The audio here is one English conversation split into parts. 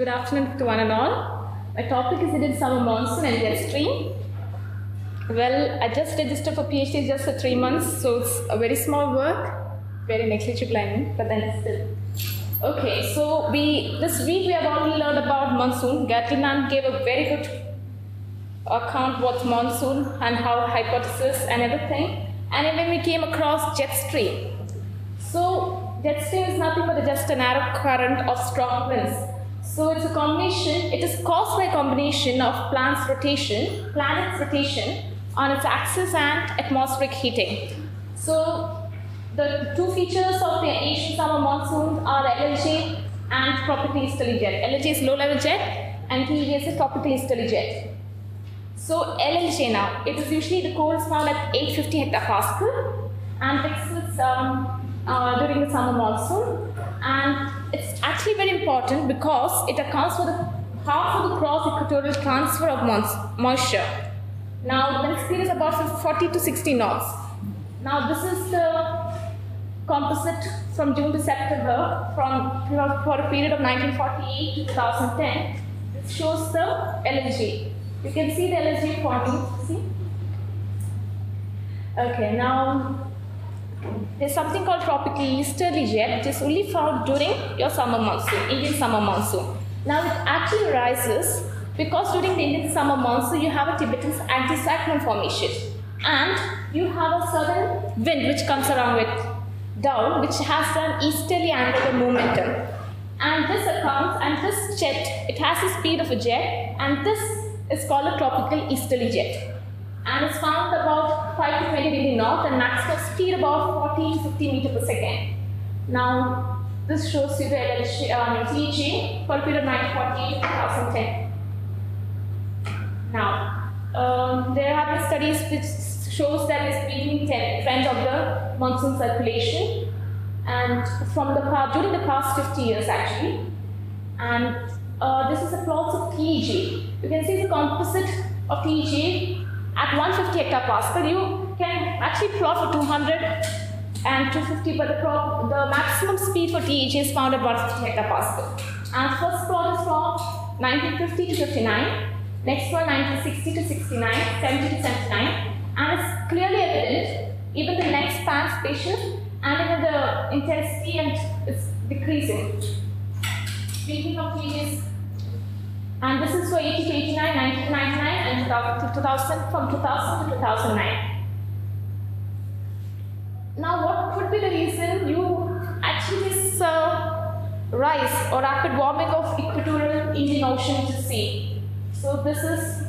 Good afternoon to one and all. My topic is Indian summer monsoon and jet stream. Well, I just registered for PhD just for three months, so it's a very small work, very negligible, I mean, but then still. Okay, so we this week we have already learned about monsoon. Gatlinan gave a very good account what monsoon and how hypothesis and everything. And then we came across jet stream. So jet stream is nothing but just a narrow current of strong winds. So it's a combination, it is caused by combination of planet's rotation, planet's rotation on its axis and atmospheric heating. So the two features of the Asian summer monsoons are LLJ and tropical easterly jet. LLJ is low level jet and TEJ is tropical easterly jet. So LLJ now, it is usually the cold found at 850 hectopascal and exists um, uh, during the summer monsoon. And it's actually very important because it accounts for the half of the cross equatorial transfer of moisture. Now the speed is about 40 to 60 knots. Now this is the composite from June to September from for a period of 1948 to 2010. This shows the LLJ. You can see the LLJ forming. See? Okay, now there's something called tropical easterly jet, which is only found during your summer monsoon, Indian summer monsoon. Now it actually rises because during the Indian summer monsoon you have a Tibetan anticyclone formation, and you have a southern wind which comes around with down, which has an easterly angular momentum. And this accounts, and this jet, it has the speed of a jet, and this is called a tropical easterly jet. And it's found about 5 to 20 degree north and maximum speed about 40 to 50 meter per second. Now, this shows you the LHC, uh, TG for period of 1948 to 2010. Now, um, there have been studies which shows that it's beating trend of the monsoon circulation and from the past, during the past 50 years actually. And uh, this is a plot of TEJ. You can see the composite of TEJ at 150 hectopascal. You can actually plot for 200 and 250, but the, pro- the maximum speed for TEJ is found at 150 hectopascal. And first plot is from 1950 to 59, next one 1960 to 69, 70 to 79, and it's clearly evident even the next span spatial and even the intensity and it's decreasing. Speaking of TEJs, and this is for 80 to 89, 90 to 99, and 2000 from 2000 to 2009. Now, what could be the reason you actually this uh, rise or rapid warming of equatorial Indian Ocean to sea? So, this is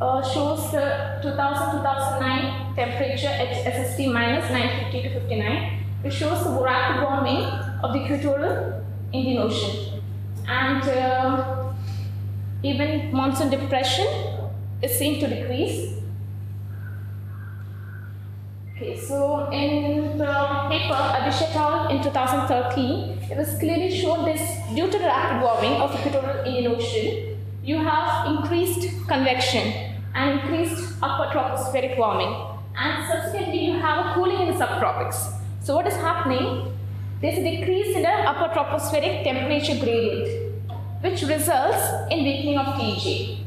uh, shows the 2000-2009 temperature at SST minus 950 to 59. It shows the rapid warming of the equatorial Indian Ocean. And uh, even monsoon depression is seen to decrease. Okay, so in the paper Abish et al. in 2013, it was clearly shown this due to the rapid warming of equatorial Indian Ocean, you have increased convection and increased upper tropospheric warming, and subsequently you have a cooling in the subtropics. So what is happening? There's a decrease in the upper tropospheric temperature gradient, which results in weakening of TJ.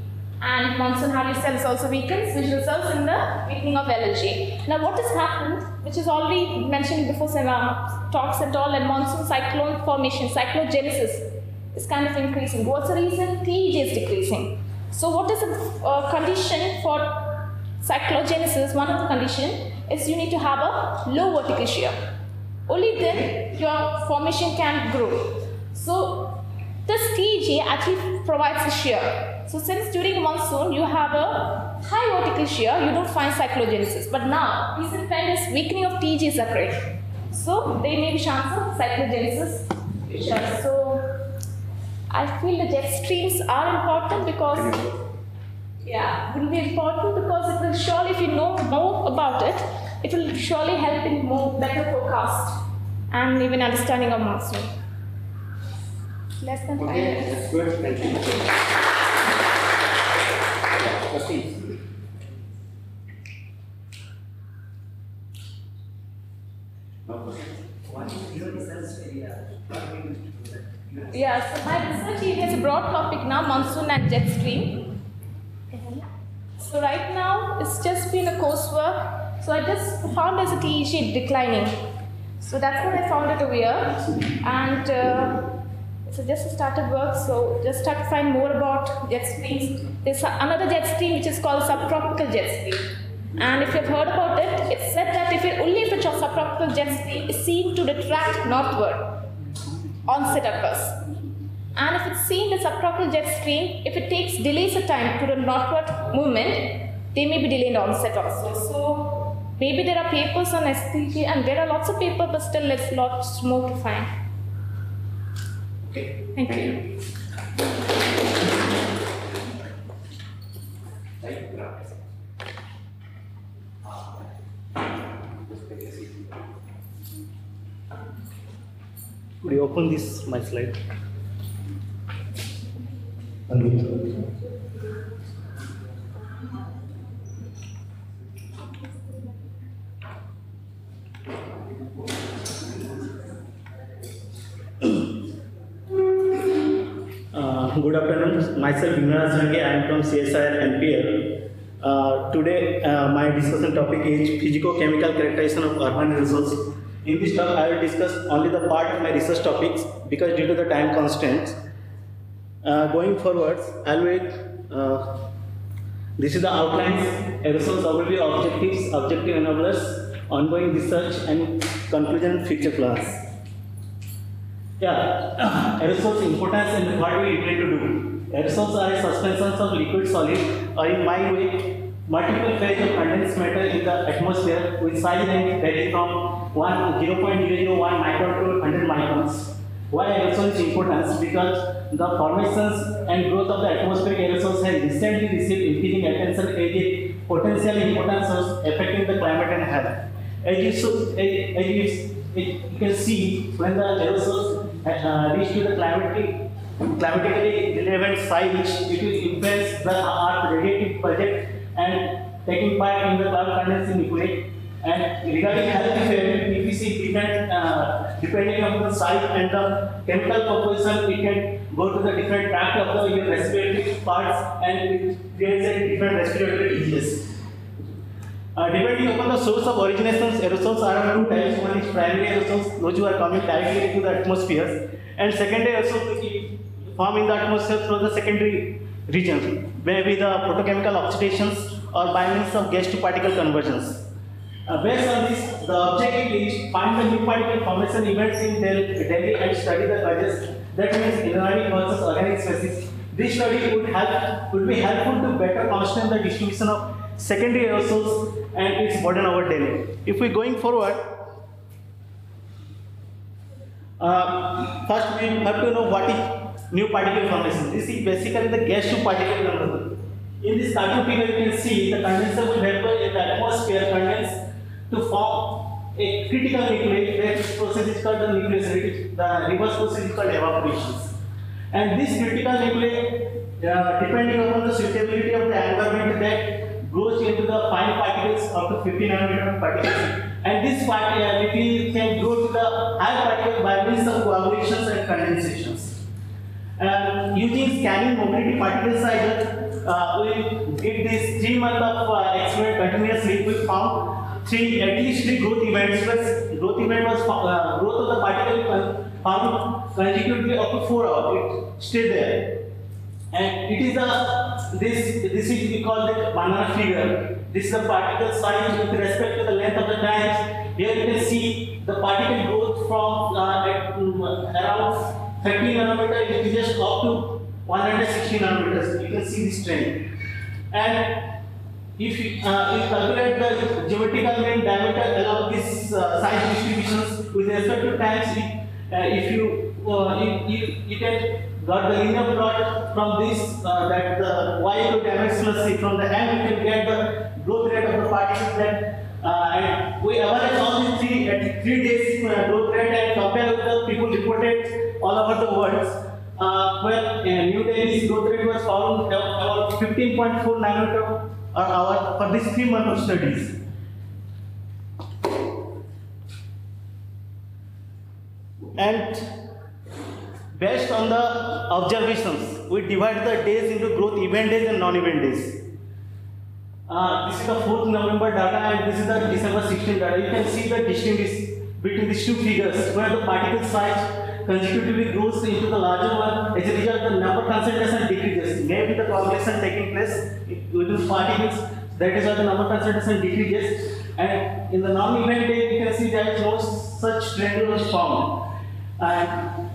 And monsoon Hadley cells also weakens, which results in the weakening of LLJ. Now, what has happened, which is already mentioned before some talks and all, and monsoon cyclone formation, cyclogenesis, is kind of increasing. What's the reason? TJ is decreasing. So, what is the uh, condition for cyclogenesis? One of the condition is you need to have a low vertical shear. Only then your formation can grow. So, this TJ actually provides the shear. So since during monsoon you have a high vertical shear, you don't find cyclogenesis. But now, recent trend is weakening of is occurring. So there may be chance of cyclogenesis. So I feel the jet streams are important because yeah, will be important because it will surely, if you know more about it, it will surely help in more better forecast and even understanding of monsoon. Less than five Okay, minutes. that's good, thank you. Yeah, Trustees. No questions? What is your results area? What are you going to do that? Yeah, so my research is a broad topic now, monsoon and jet stream. So right now, it's just been a coursework. So I just found as a TE sheet declining. So that's what I found it over here. And uh, so just started work, so just start to find more about jet streams. There's another jet stream which is called subtropical jet stream. And if you've heard about it, it's said that if it only if a subtropical jet is seen to retract northward, onset occurs. And if it's seen the subtropical jet stream, if it takes delays of time to the northward movement, they may be delayed onset also. So maybe there are papers on STJ and there are lots of papers, but still there's lots more to find. Okay. Thank you. Right? Could you open this, my slide? Uh, Good afternoon. Myself, Vinod Sange. I am from CSIR NPL. Uh, Today, uh, my discussion topic is physico-chemical characterization of urban resources. In this talk, I will discuss only the part of my research topics because due to the time constraints. Uh, Going forwards, I will, uh, this is the outlines, aerosols overview, objectives, objective enablers, ongoing research and conclusion future class. Yeah, aerosols importance and what we intend to do. Aerosols are suspensions of liquid solid or in my way, multiple phase of condensed matter in the atmosphere with size range varying from 1 0.001 micron to 100 microns. Why aerosol is important? Because the formations and growth of the atmospheric aerosols has recently received increasing attention as a potential important source affecting the climate and health. As you, so, as, you, can see, when the aerosols uh, reach to the climatic, climatically relevant size, it will influence the Earth radiative budget and taking part in the cloud condensing liquid. And regarding health effect, if we see different, uh, depending on the site and the chemical composition, it can go to the different tract of the respiratory parts and it creates a different respiratory disease. Uh, depending upon the source of originations, aerosols are of two types. One is primary aerosols, those who are coming directly into the atmosphere, and secondary aerosols which form in the atmosphere through the secondary region, maybe the photochemical oxidations or by means of gas to particle conversions. Uh, based on this, the objective is find the new particle formation events in Del- Delhi and study the causes. That means inorganic versus organic species. This study would help would be helpful to better understand the distribution of secondary aerosols and its burden over Delhi. If we going forward, uh, first we have to know what is new particle formation. This is basically the gas to particle conversion. In this cartoon figure, you can see the condensable vapor in the atmosphere condense to form a critical nucleus. this process is called the nucleosynthesis. The reverse process is called evaporation. And this critical nucleus, uh, depending upon the suitability of the environment that goes into the fine particles up to 50 nanometer particles. And this part, uh, can go to the high particles by means of coagulations and condensations. Uh, using scanning mobility particle sizer, uh, we did this three month of uh, experiment continuously. We found three at least three growth events. Plus, growth event was uh, growth of the particle found consecutively up to four hours. It stayed there, and it is this this is we call the banana figure. This is the particle size with respect to the length of the times. Here you can see the particle growth from uh, um, around 30 nanometer it just up to 160 nanometers. You can see this trend. And if you, uh, you calculate the geometrical mean diameter along this uh, size distributions with respect to times, if, uh, if you, uh, you, you, you can got the linear plot from this uh, that the y to mx plus c from the m you can get the growth rate of the particles that uh, and we average all these three at three days uh, growth rate and compare with the people reported all over the world. Uh, where uh, New Delhi's growth rate was found about 15.4 nanometer per hour for this three month of studies. And based on the observations, we divide the days into growth event days and non-event days. Uh, this is the 4th November data and this is the December 16 data. You can see the distinction between these two figures where the particle size consecutively grows into the larger one. As a result, the number concentration decreases. Maybe the coagulation taking place within particles. That is why the number concentration decreases. And in the non-event day, you can see is no such trend was found. And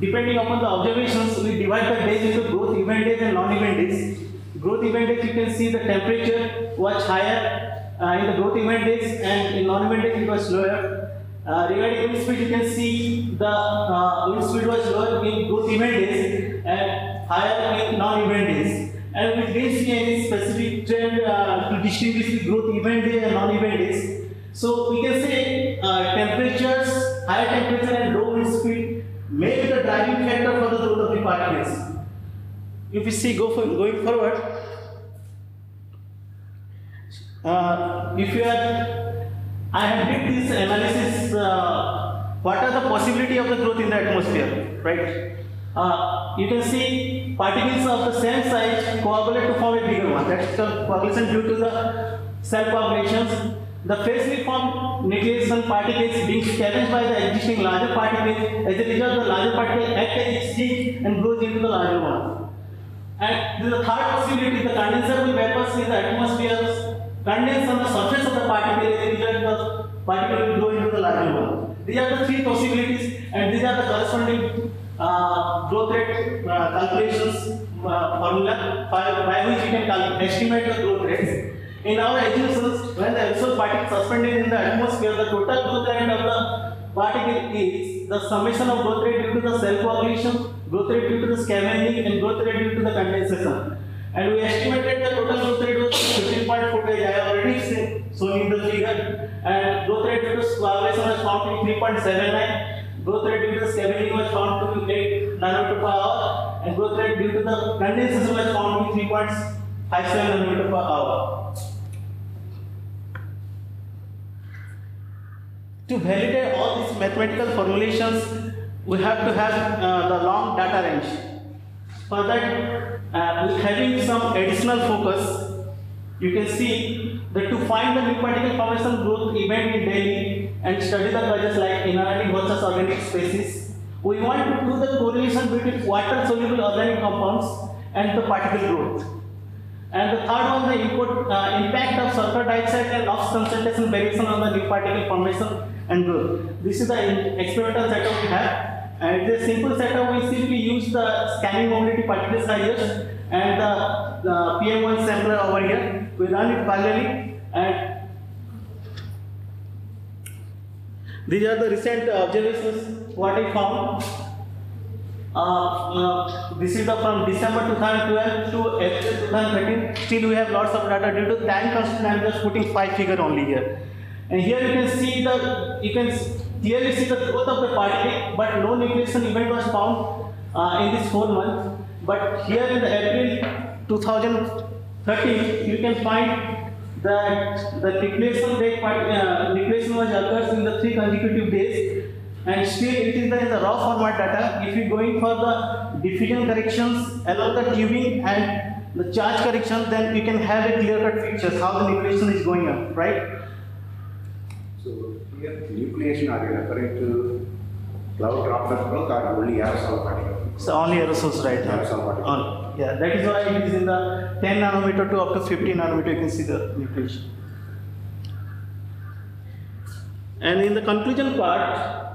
depending upon the observations, we divide the days into growth event days and non-event days. Growth event days, you can see the temperature was higher uh, in the growth event days, and in non-event days it was lower. Uh, regarding wind speed, you can see the uh, wind speed was lower in growth event days and higher in non-event days. And we didn't see any specific trend uh, to distinguish the growth event day and non-event days. So we can say uh, temperatures, higher temperature and low wind speed may be the driving factor for the growth of the particles. If we see go for, going forward, uh, if you are, I have did this analysis. Uh, what are the possibility of the growth in the atmosphere, right? Uh, you can see particles of the same size coagulate to form a bigger one. That's the coagulation due to the self coagulations. The freshly formed nucleation particles being scavenged by the existing larger particles. As a result, the larger particle act as its seed and grows into the larger one. And the third possibility, the condensable vapors in the atmosphere condense on the surface of the particle. As a result, the particle will into the larger one. These are the three possibilities, and these are the corresponding uh, growth rate uh, calculations uh, formula by, by which we can estimate the growth rates. In our assumptions, when the aerosol particle suspended in the atmosphere, the total growth rate of the particle is the summation of growth rate due to the self coagulation, growth rate due to the scavenging, and growth rate due to the condensation. And we estimated the total growth rate was 15.4 I already seen, shown in the figure. And growth rate due to coagulation was found to be 3.79. Growth rate due to the scavenging was found to be 8 nanometer per hour. And growth rate due to the condensation was found to be 3.57 nanometer per hour. To validate all these mathematical formulations, we have to have uh, the long data range. For that, uh, having some additional focus, you can see that to find the new particle formation growth event in Delhi and study the causes like inorganic versus organic species, we want to do the correlation between water soluble organic compounds and the particle growth. And the third one, the input, uh, impact of sulfur dioxide and NOx concentration variation on the new particle formation and growth. This is the experimental setup we have. And it's a simple setup, we simply use the scanning mobility particle sizes and the, the PM1 sampler over here. We run it parallelly and these are the recent observations what I found. Uh, uh, this is the from December 2012 to April 2013. Still, we have lots of data due to time constraint. I'm just putting five figure only here. And here you can see the you can s- clearly see the growth of the particle, but no nucleation event was found uh, in this four months. But here in the April 2013, you can find that the nucleation uh, nucleation was occurs in the three consecutive days and still it is the, in the raw format data. If you going for the diffusion corrections along the tubing and the charge correction, then you can have a clear cut picture how the nucleation is going on, right? So here, nucleation, are you referring to cloud droplet growth or only aerosol particle? So only aerosols right now. Aerosol particle. On- yeah, that is why it is in the 10 nanometer to up to 50 nanometer, you can see the nucleation. And in the conclusion part,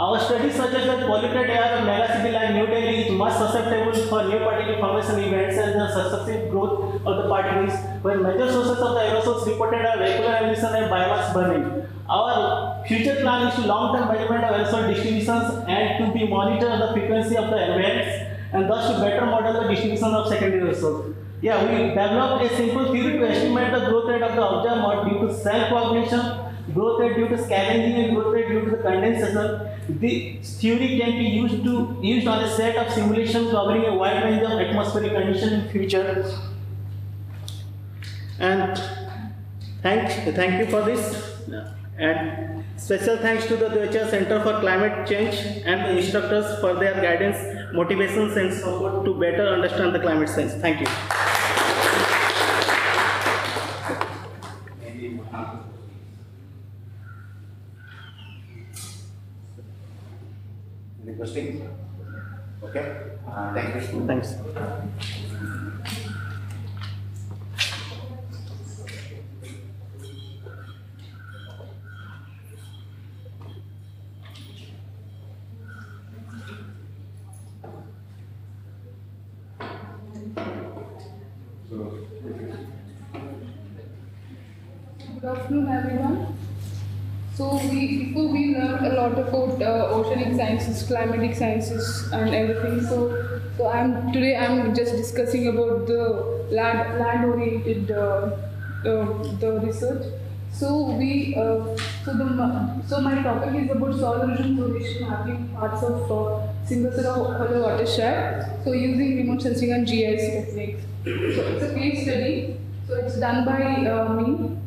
our study suggests that polluted air in megacity like New Delhi is much susceptible for new particle formation events and the successive growth of the particles, where major sources of the aerosols reported are vehicular emission and biomass burning. Our future plan is to long-term measurement of aerosol distributions and to be monitor the frequency of the events and thus to better model the distribution of secondary aerosols. Yeah, we developed a simple theory to estimate the growth rate of the observed due to self coagulation, growth rate due to scavenging and growth rate due to the condensation. This theory can be used to used on a set of simulations covering a wide range of atmospheric conditions in future. And thank thank you for this. And special thanks to the Divecha Center for Climate Change and the instructors for their guidance, motivations and support to better understand the climate science. Thank you. Maybe one. Any? Okay, uh, thank you. Thanks. Good afternoon, everyone. So we before we learned a lot about uh, oceanic sciences, climatic sciences, and everything. So so I'm today I'm just discussing about the land land oriented uh, uh, the research. So we uh, so the so my topic is about soil erosion formation mapping parts of uh, Singasara watershed. So using remote sensing and GIS techniques. So it's a case study. So it's done by uh, me.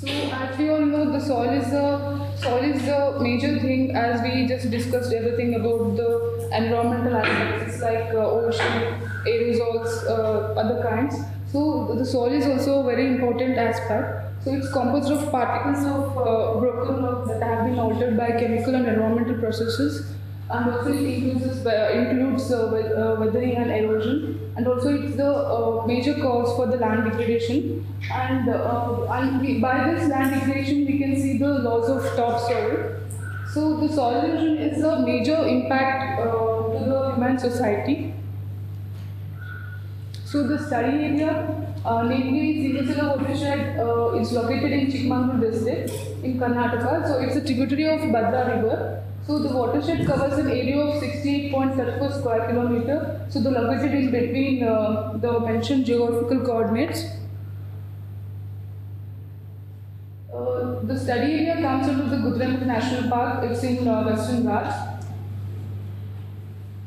So as we all know, the soil is the soil is the major thing. As we just discussed everything about the environmental aspects, like uh, ocean, aerosols, uh, other kinds. So the soil is also a very important aspect. So it's composed of particles of uh, broken rock that have been altered by chemical and environmental processes. And also it includes, uh, includes uh, we- uh, weathering and erosion. And also it's the uh, major cause for the land degradation. And, uh, and we, by this land degradation, we can see the loss of topsoil. So the soil erosion is a major impact uh, to the human society. So the study area, uh, namely Singasila watershed, uh, is located in Chikmagalur district in Karnataka. So it's a tributary of Bhadra river. So the watershed covers an area of 68.34 square kilometer. So the located in between uh, the mentioned geographical coordinates. Uh, the study area comes under the Kudremukh National Park. It's in uh, Western Ghats.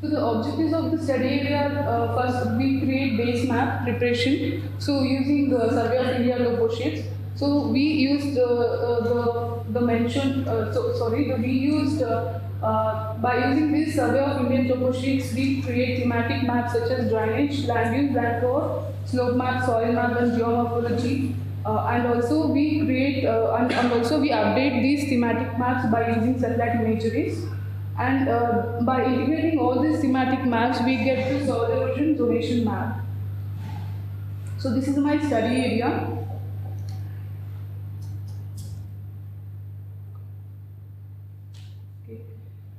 So the objectives of the study area, uh, first we create base map preparation. So using the Survey of India topo sheets. So we used uh, uh, the the mentioned. Uh, so sorry, the, we used uh, uh, by using this Survey of Indian topo sheets, we create thematic maps such as drainage, land use, land cover, slope map, soil map, and geomorphology. And also we create and, and also we update these thematic maps by using satellite imageries. And uh, by integrating all these thematic maps, we get the soil erosion zonation map. So this is my study area. Okay.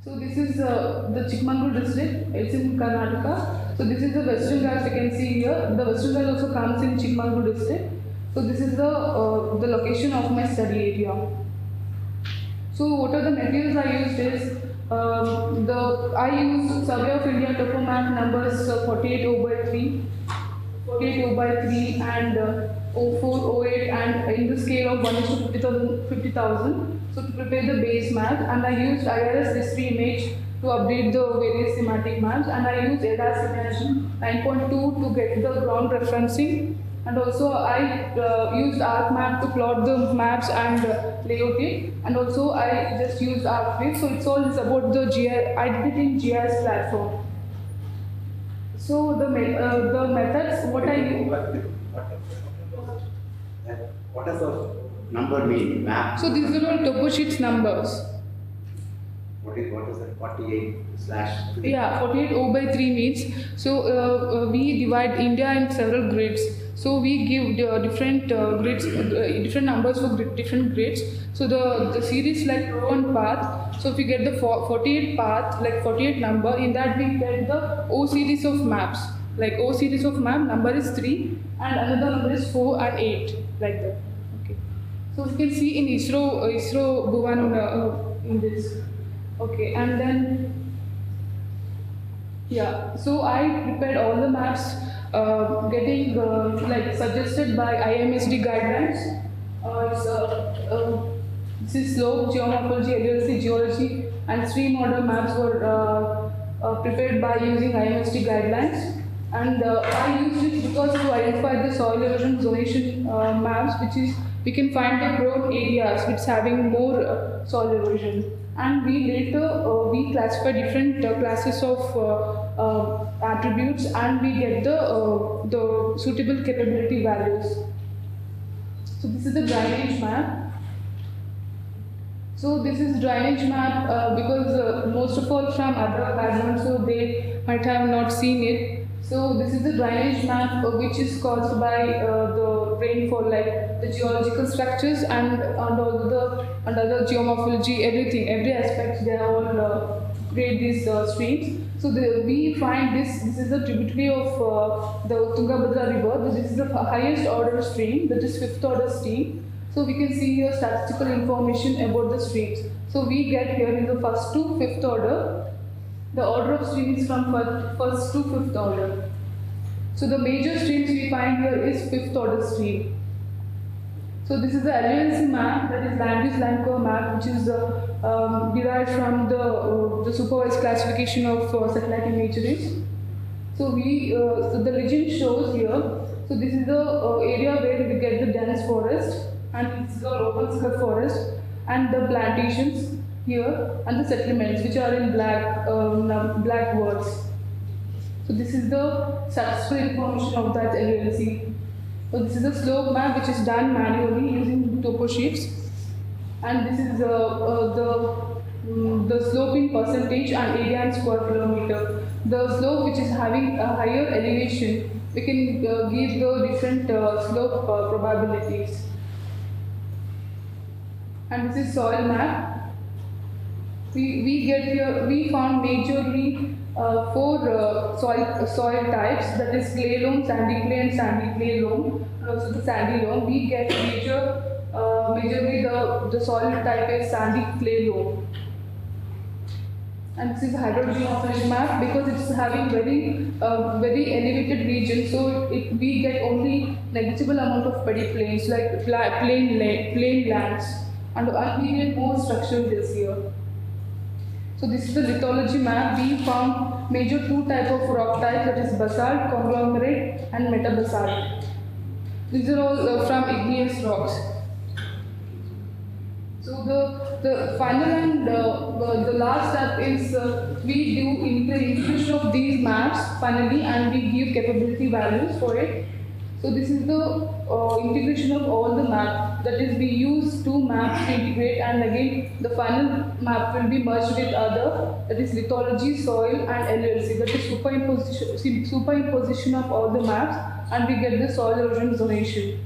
So this is uh, the Chikmagalur district. It's in Karnataka. So this is the Western Ghats you can see here. The Western Ghats also comes in Chikmagalur district. So this is the uh, the location of my study area. So what are the materials I used is um, the I used Survey of India topo map numbers uh, 48 by 3, 48 by 3 and uh, 04, 08 and in the scale of 1 to 50,000. 50,000. So to prepare the base map and I used IRS LISS-III image to update the various thematic maps and I used ERDAS Imagine 9.2 to get the ground referencing and also I uh, used ArcMap to plot the maps and uh, layout it and also I just used ArcGrid so it's all about the GIS, I did it in GIS platform. So the, me- uh, the methods what I use, What does the number mean, map? so these are all topo sheets numbers. What is, what is that, forty-eight slash? Yeah, 48 O by 3 means so uh, uh, we divide India in several grids. So we give the different uh, grids, uh, different numbers for grid, different grids. So the, the series like row and path. So if we get the 48 path, like 48 number, in that we get the O series of maps. Like O series of map, number is 3 and another number is 4 and 8, like that. Okay. So you can see in ISRO, uh, ISRO Bhuvan uh, uh, in this. Okay, and then yeah, so I prepared all the maps, uh, getting uh, like suggested by IMSD guidelines. Uh, it's, uh, uh, this is slope, geomorphology, LULC, geology, and three model maps were uh, uh, prepared by using IMSD guidelines. And I used it because to identify the soil erosion zonation maps, which is we can find the prone areas which having more soil erosion. And we later uh, we classify different uh, classes of uh, uh, attributes, and we get the uh, the suitable capability values. So this is the drainage map. So this is drainage map uh, because most of all from other backgrounds, so they might have not seen it. So this is the drainage map uh, which is caused by uh, the rainfall, like the geological structures and all the and other geomorphology, everything, every aspect. They are all uh, create these uh, streams. So the, we find this this is a tributary of uh, the Tungabhadra river. This is the highest order stream, that is fifth order stream. So we can see here statistical information about the streams. So we get here in the first to fifth order. The order of streams from first, first to fifth order. So the major streams we find here is fifth order stream. So this is the LULC map, that is land use land cover map, which is uh, um, derived from the uh, the supervised classification of uh, satellite imageries. So we uh, so the legend shows here. So this is the uh, area where we get the dense forest, and it's the open skirt forest, and the plantations here, and the settlements which are in black um, black words. So this is the statistical information of that LULC. So this is a slope map which is done manually using topo sheets, and this is uh, uh, the mm, the slope in percentage and area in square kilometer. The slope which is having a higher elevation, we can uh, give the different uh, slope uh, probabilities. And this is soil map. We, we get here, we found majorly uh, four uh, soil, soil types that is clay loam, sandy clay, and sandy clay loam, and also the sandy loam. We get major, uh, majorly the, the soil type is sandy clay loam. And this is hydrogeological map because it's having very uh, very elevated region, so it, we get only negligible amount of pediplains like pla- plain la- plain lands, and, and we get more structural hills here. So this is the lithology map. We found major two type of rock types that is basalt, conglomerate and metabasalt. These are all uh, from igneous rocks. So the, the final and uh, the last step is uh, we do in the integration of these maps finally and we give capability values for it. So this is the uh, integration of all the maps. That is, we use two maps to integrate, and again the final map will be merged with other. That is lithology, soil, and LULC. That is superimposition, superimposition of all the maps, and we get the soil erosion zonation.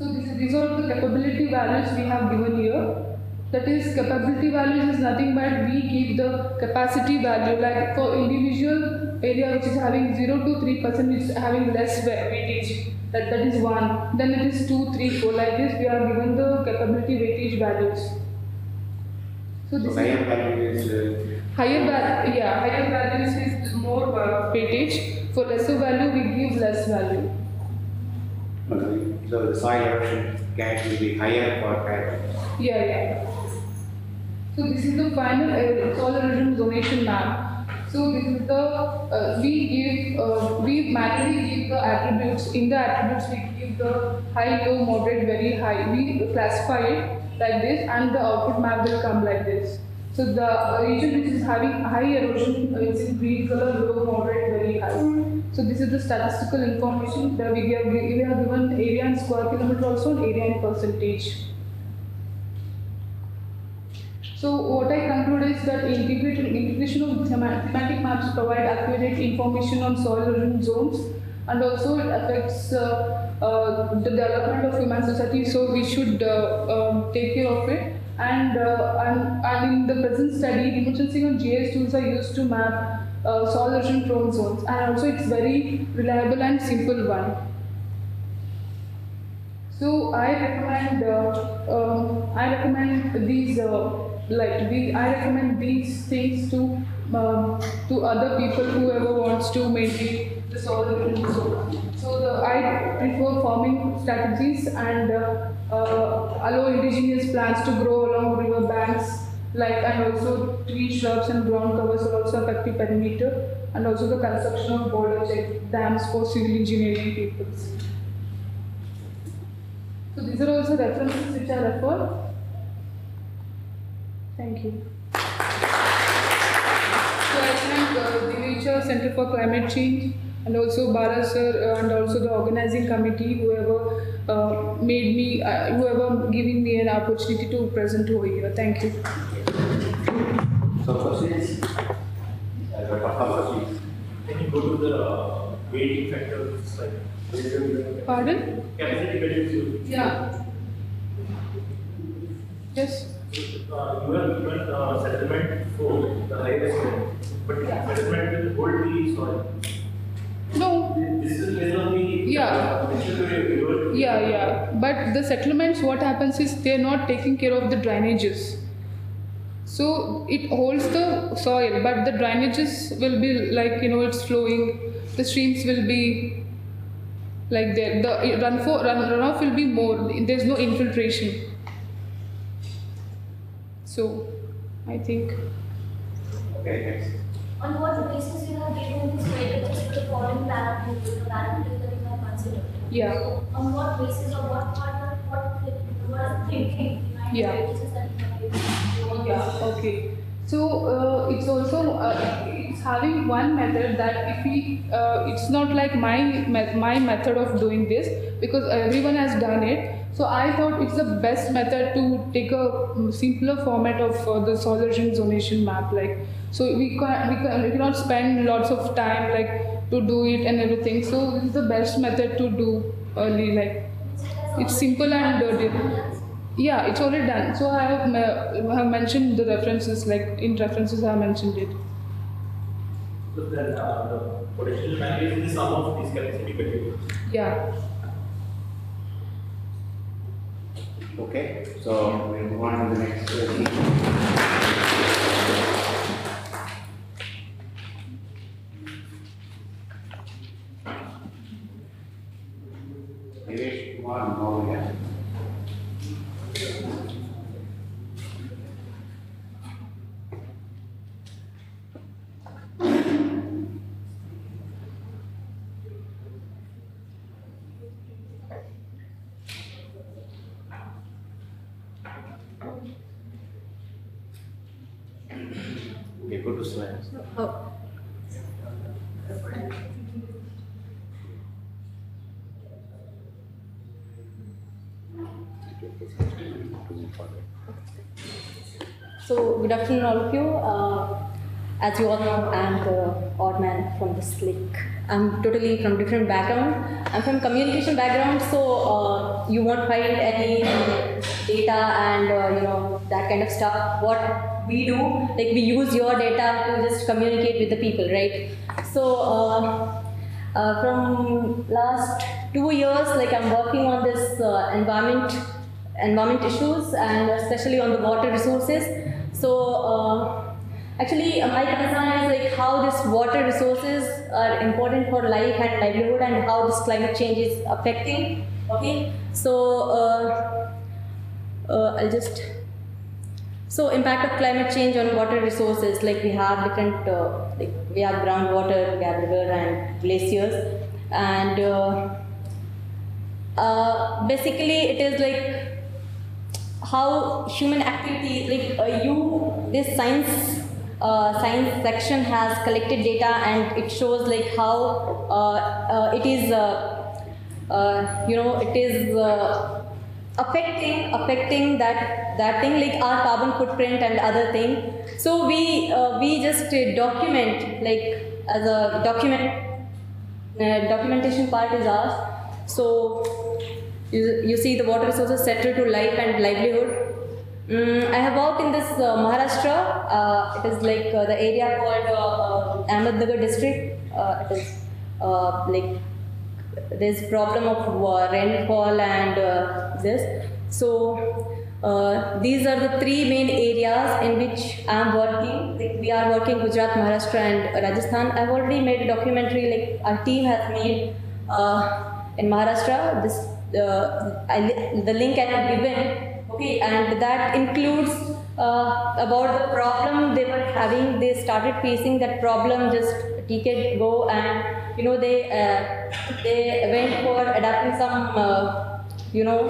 So this is, these are the capability values we have given here. That is capability values is nothing but we give the capacity value like for individual area which is having 0 to 3 percent is having less weightage that, that is 1 then it is 2 3 4 like this we are given the capability weightage values so So this higher is value is, uh, higher value yeah higher values is more uh, weightage for lesser value we give less value uh, so the soil erosion gauge will be higher for parallel. Yeah, yeah. So this is the final uh, soil erosion zonation map. So this is the uh, we give uh, we manually give the attributes. In the attributes we give the high, low, moderate, very high. We classify it like this, and the output map will come like this. So the uh, region which is having high erosion uh, is in green color, low, moderate, very high. So this is the statistical information that we give. We have given area in square kilometer also and area in percentage. So what I conclude is that integration of thema- thematic maps provide accurate information on soil erosion zones and also it affects uh, uh, the development of human society. So we should uh, um, take care of it. And, uh, and and in the present study, remote sensing and GIS tools are used to map uh, soil erosion prone zones, and also it's very reliable and simple one. So I recommend uh, um, I recommend these like the I recommend these things to um, to other people whoever wants to soil erosion zone. So the, I prefer farming strategies and uh, uh, allow indigenous plants to grow along river banks like and also tree shrubs and ground covers will also affect the perimeter and also the construction of border check dams for civil engineering peoples. So these are also references which I refer. Thank you. So I thank uh, the Divecha Center for Climate Change and also Bharat sir uh, and also the organizing committee whoever uh, made me, uh, whoever giving me an opportunity to present over here. Thank you. So questions? First, Can you go to the uh, weighting factor slide? Pardon? Capacity building. Yeah. Yes. Uh, you have given uh, settlement for the highest one, but settlement will hold the soil. No. This is based on the. Yeah. This is very lower. Yeah, yeah. But the settlements, what happens is they're not taking care of the drainages. So it holds the soil, but the drainages will be like you know it's flowing. The streams will be like there. The run for run runoff will be more. There's no infiltration. So, I think. Okay, next. On what basis you have given this weightage to the following parameters, the parameters that you have considered? Yeah. So on what basis or what part of what, what are the thinking behind Yeah. the basis that you have? Yeah, okay. So uh, it's also uh, it's having one method that if we uh, it's not like my me- my method of doing this because everyone has done it. So I thought it's the best method to take a mm, simpler format of uh, the regime zonation map. Like so we can we, can, we cannot spend lots of time like to do it and everything. So this is the best method to do early. Like it's simple and dirty. Yeah, it's already done. So I have, I have mentioned the references, like in references I have mentioned it. So then uh, the potential value is the sum of these capacity. Yeah. Okay, so we'll move on to the next. sheet. Devesh Kumar Maurya. So, good afternoon, all of you. Uh, as you all know, I'm the odd man from this clique. I'm totally from different background. I'm from communication background, so uh, you won't find any data and uh, you know that kind of stuff. What we do, like we use your data to just communicate with the people, right? So. Uh, uh, from last two years, like I'm working on this uh, environment environment issues and especially on the water resources. So uh, actually, my concern is like how this water resources are important for life and livelihood and how this climate change is affecting. Okay, so uh, uh, I'll just so impact of climate change on water resources, like we have different, uh, like we have groundwater, we have river and glaciers, and uh, uh, basically it is like how human activity, like uh, you, this science uh, science section has collected data and it shows like how uh, uh, it is, uh, uh, you know, it is. Affecting affecting that that thing like our carbon footprint and other thing so we we just document like as a document documentation part is ours so you, you see the water resources central to life and livelihood Mm, I have worked in this uh, Maharashtra. Uh, it is like uh, the area called uh, uh, Ahmednagar district. Uh, it is like there's problem of rainfall and this. So these are the three main areas in which I am working. We are working Gujarat, Maharashtra, and Rajasthan. I've already made a documentary. Like our team has made in Maharashtra. This I, the link I have given. Okay, and that includes uh, about the problem they were having. They started facing that problem just a decade ago, and you know they uh, they went for adapting some uh, you know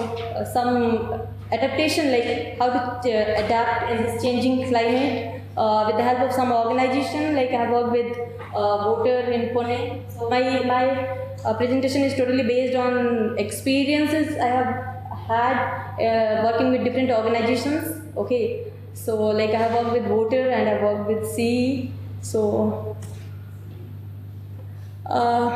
some adaptation like how to uh, adapt in this changing climate uh, with the help of some organization like I work with uh, WOTR in Pune. So my my uh, presentation is totally based on experiences I have had uh, working with different organizations. Okay, so like I have worked with WOTR and I worked with CE. So uh,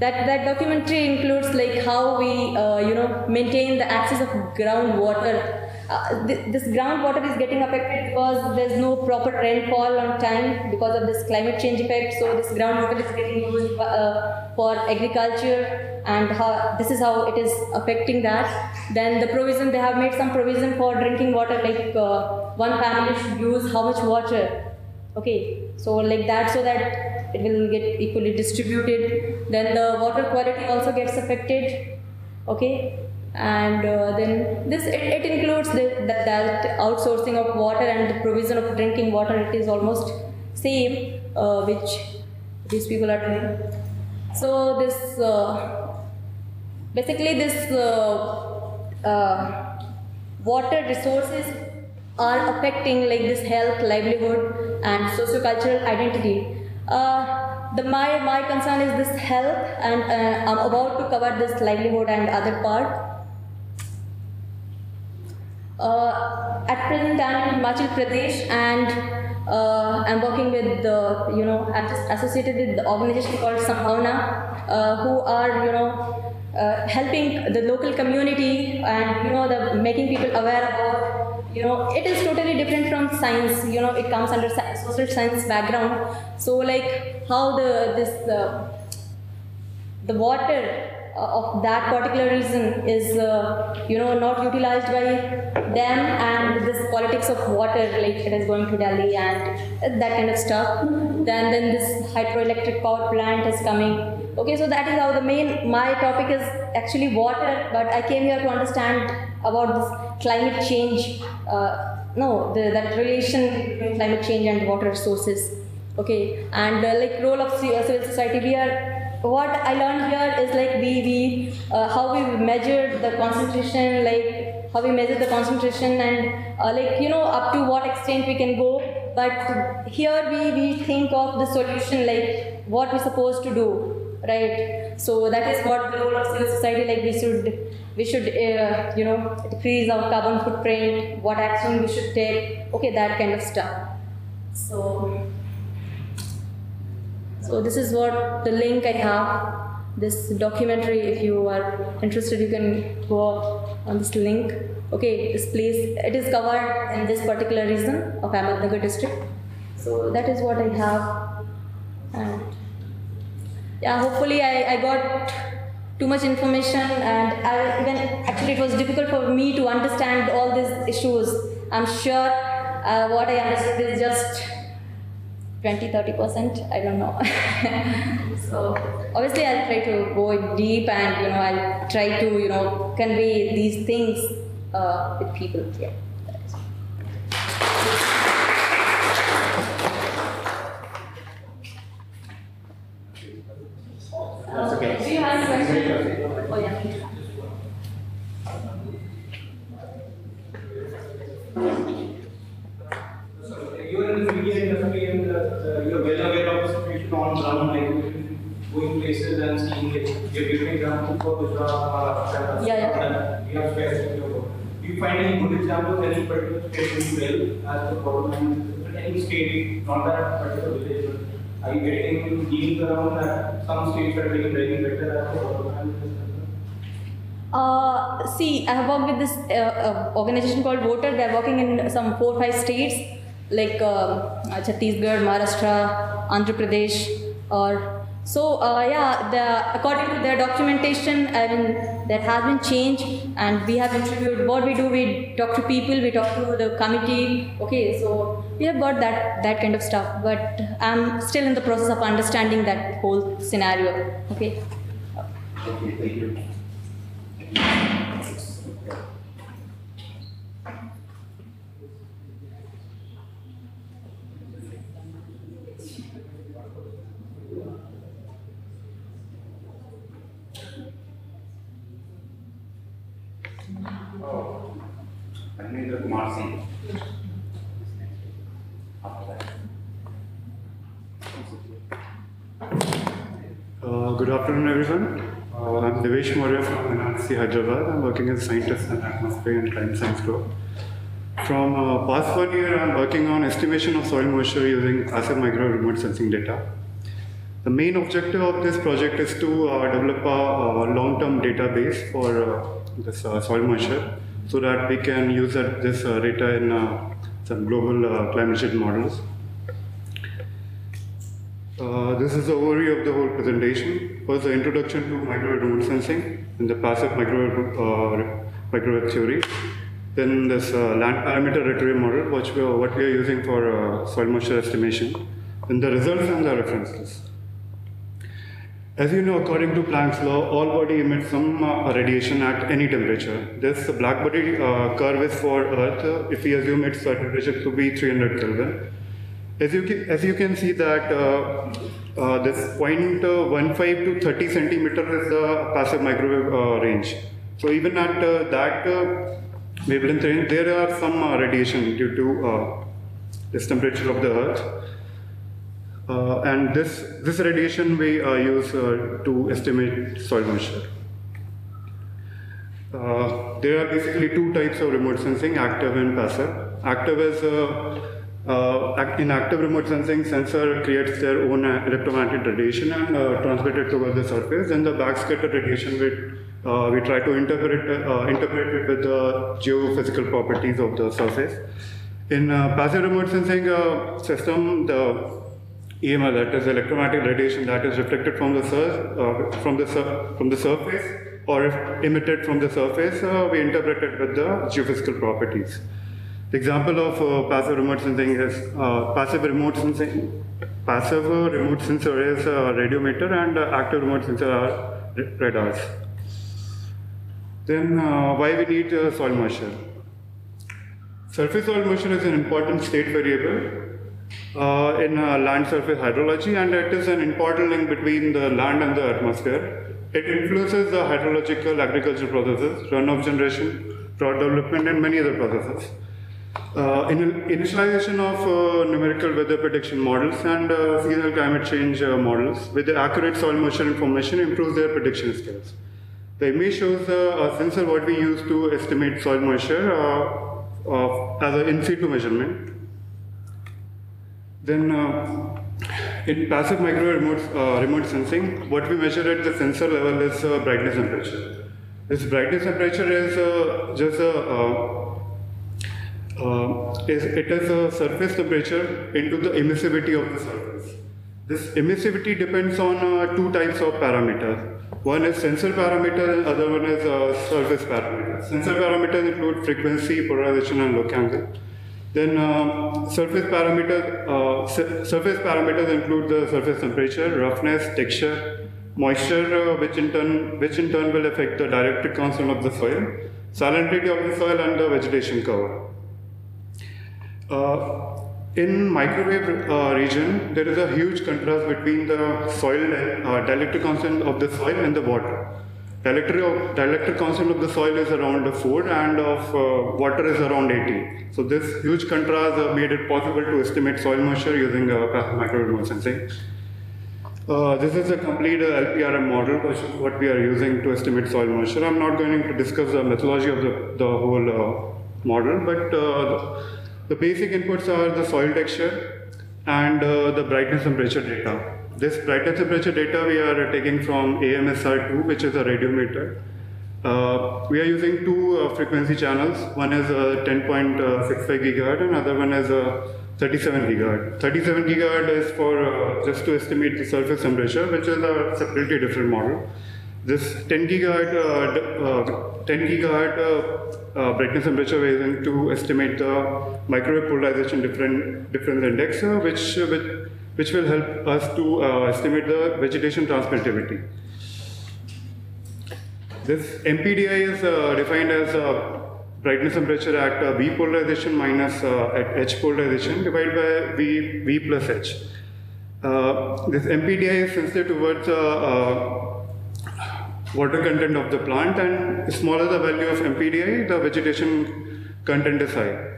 that that documentary includes like how we uh, you know maintain the access of groundwater. Uh, th- this groundwater is getting affected because there's no proper rainfall on time because of this climate change effect. So this groundwater is getting used uh, for agriculture, and how this is how it is affecting that. Then the provision they have made some provision for drinking water, like uh, one family should use how much water okay so like that so that it will get equally distributed then the water quality also gets affected okay and uh, then this it, it includes the, that, that outsourcing of water and the provision of drinking water it is almost same uh, which these people are doing so this uh, basically this uh, uh, water resources are affecting like this health, livelihood, and sociocultural identity. Uh, the my my concern is this health, and I'm about to cover this livelihood and other part. Uh, at present, I'm in Himachal Pradesh, and uh, I'm working with the you know associated with the organization called Sambhavna, uh, who are you know uh, helping the local community and you know the making people aware about you know it is totally different from science you know it comes under social science background. So like how the this uh, the water of that particular reason is uh, you know not utilized by them and this politics of water like it is going to delhi and that kind of stuff then then this hydroelectric power plant is coming. Okay so that is how the main my topic is actually water but i came here to understand about this climate change uh, no the, that relation between climate change and water resources okay and uh, like role of uh, civil society we are what i learned here is like we we uh, how we measured the concentration like how we measure the concentration and uh, like you know up to what extent we can go. But here we we think of the solution like what we're supposed to do right? So that is what the role of civil society like we should we should uh, you know decrease our carbon footprint what action we should take okay that kind of stuff. So so this is what the link I have. This documentary, if you are interested, you can go on this link. Okay, this place it is covered in this particular region of Ahmednagar district. So that is what I have. And yeah, hopefully I, I got too much information and I even actually it was difficult for me to understand all these issues. I'm sure uh, what I understood is just 20 30 percent? I don't know. So obviously i'll try to go deep and you know i'll try to you know convey these things uh, with people yeah That's okay. Do you have a question? oh yeah You are in the media industry and uh, you are well aware of the situation on ground, like you've been going places and seeing it. You're Yeah, yeah. Do you find any good examples, any particular state doing well as the government, any state, not that particular village, but are you getting deals around that some states are doing very better as the is? Uh, see, I have worked with this uh, uh, organization called WOTR. They are working in some four five states like uh, Chhattisgarh, Maharashtra, Andhra Pradesh, or so. Uh, yeah, the, according to their documentation, I mean, there has been change, and we have interviewed. What we do, we talk to people, we talk to the committee. Okay, so we have got that that kind of stuff. But I'm still in the process of understanding that whole scenario. Okay. Okay, thank you. Good afternoon, everyone. Uh, I'm Devesh Maurya from NRSC Hyderabad. I'm working as a scientist in atmosphere and climate science group. From uh, past one year, I'm working on estimation of soil moisture using passive micro remote sensing data. The main objective of this project is to uh, develop a, long-term database for uh, this uh, soil moisture so that we can use that, this uh, data in some global climate change models. Uh, this is the overview of the whole presentation. First, the introduction to microwave remote sensing and the passive microwave, uh, microwave theory. Then this uh, land parameter retrieval model, which we are, what we are using for uh, soil moisture estimation. Then the results and the references. As you know, according to Planck's law, all body emits some uh, radiation at any temperature. This black body uh, curve is for Earth. if we assume its temperature to be 300 Kelvin. As you can, as you can see that uh, uh, this 0.15 to 30 centimeter is the passive microwave uh, range. So even at uh, that uh, wavelength range, there are some uh, radiation due to uh, this temperature of the Earth. Uh, and this, this radiation we uh, use uh, to estimate soil moisture. Uh, there are basically two types of remote sensing, active and passive. Active is, uh, in active remote sensing, sensor creates their own uh, electromagnetic radiation and uh, transmit it towards the surface. Then the backscatter radiation, we, uh, we try to interpret, uh, interpret it with the geophysical properties of the surface. In uh, passive remote sensing uh, system, the EMR, that is electromagnetic radiation that is reflected from the sur- from the sur- from the surface, or emitted from the surface, we interpret it with the geophysical properties. The example of uh, passive remote sensing is uh, passive remote sensing. Passive uh, remote sensor is a radiometer, and uh, active remote sensor are radars. Then, uh, why we need uh, soil moisture? Surface soil moisture is an important state variable uh, in uh, land surface hydrology, and it is an important link between the land and the atmosphere. It influences the hydrological agricultural processes, runoff generation, crop development, and many other processes. Uh, in initialization of uh, numerical weather prediction models and uh, seasonal climate change uh, models with the accurate soil moisture information improves their prediction skills. The image shows uh, a sensor what we use to estimate soil moisture uh, of, as an in situ measurement. Then in passive microwave remote, remote sensing, what we measure at the sensor level is brightness temperature. This brightness temperature is just a uh, is, it is a surface temperature into the emissivity of the surface. This emissivity depends on uh, two types of parameters. One is sensor parameter and other one is uh, surface parameter. Sensor parameters include frequency, polarization and look angle. Then uh, surface parameters, uh, su- surface parameters include the surface temperature, roughness, texture, moisture, uh, which in turn which in turn will affect the dielectric constant of the soil, salinity of the soil, and the vegetation cover. Uh, in microwave uh, region, there is a huge contrast between the soil uh, dielectric constant of the soil and the water. Dielectric, dielectric constant of the soil is around 4 and of uh, water is around 80. So this huge contrast uh, made it possible to estimate soil moisture using uh, passive microwave remote sensing. Uh, this is a complete uh, LPRM model, which is what we are using to estimate soil moisture. I'm not going to discuss the methodology of the, the whole uh, model, but uh, the basic inputs are the soil texture and uh, the brightness temperature data. This brightness temperature data we are taking from AMSR2, which is a radiometer. Uh, we are using two uh, frequency channels. One is uh, 10.65 gigahertz, and other one is uh, 37 gigahertz. 37 gigahertz is for uh, just to estimate the surface temperature, which is a separately different model. This 10 gigahertz, uh, uh, 10 gigahertz uh, brightness temperature are to estimate the microwave polarization different difference index, which, which which will help us to estimate the vegetation transmittivity. This MPDI is uh, defined as uh, brightness temperature at uh, V polarization minus at H polarization divided by V, V plus H. This MPDI is sensitive towards water content of the plant, and smaller the value of MPDI, the vegetation content is high.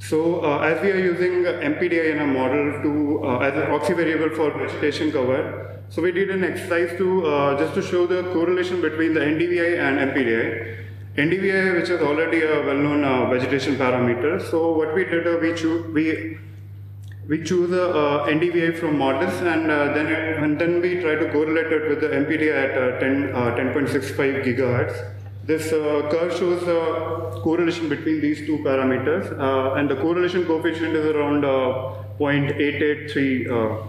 So uh, as we are using MPDI in a model to uh, as a proxy variable for vegetation cover, so we did an exercise to uh, just to show the correlation between the NDVI and MPDI. NDVI, which is already a well-known uh, vegetation parameter. So what we did, uh, we we we choose a uh, NDVI from MODIS and uh, then and then we try to correlate it with the MPDI at uh, 10 uh, 10.65 gigahertz. This uh, curve shows the correlation between these two parameters, and the correlation coefficient is around uh, 0.883. Uh,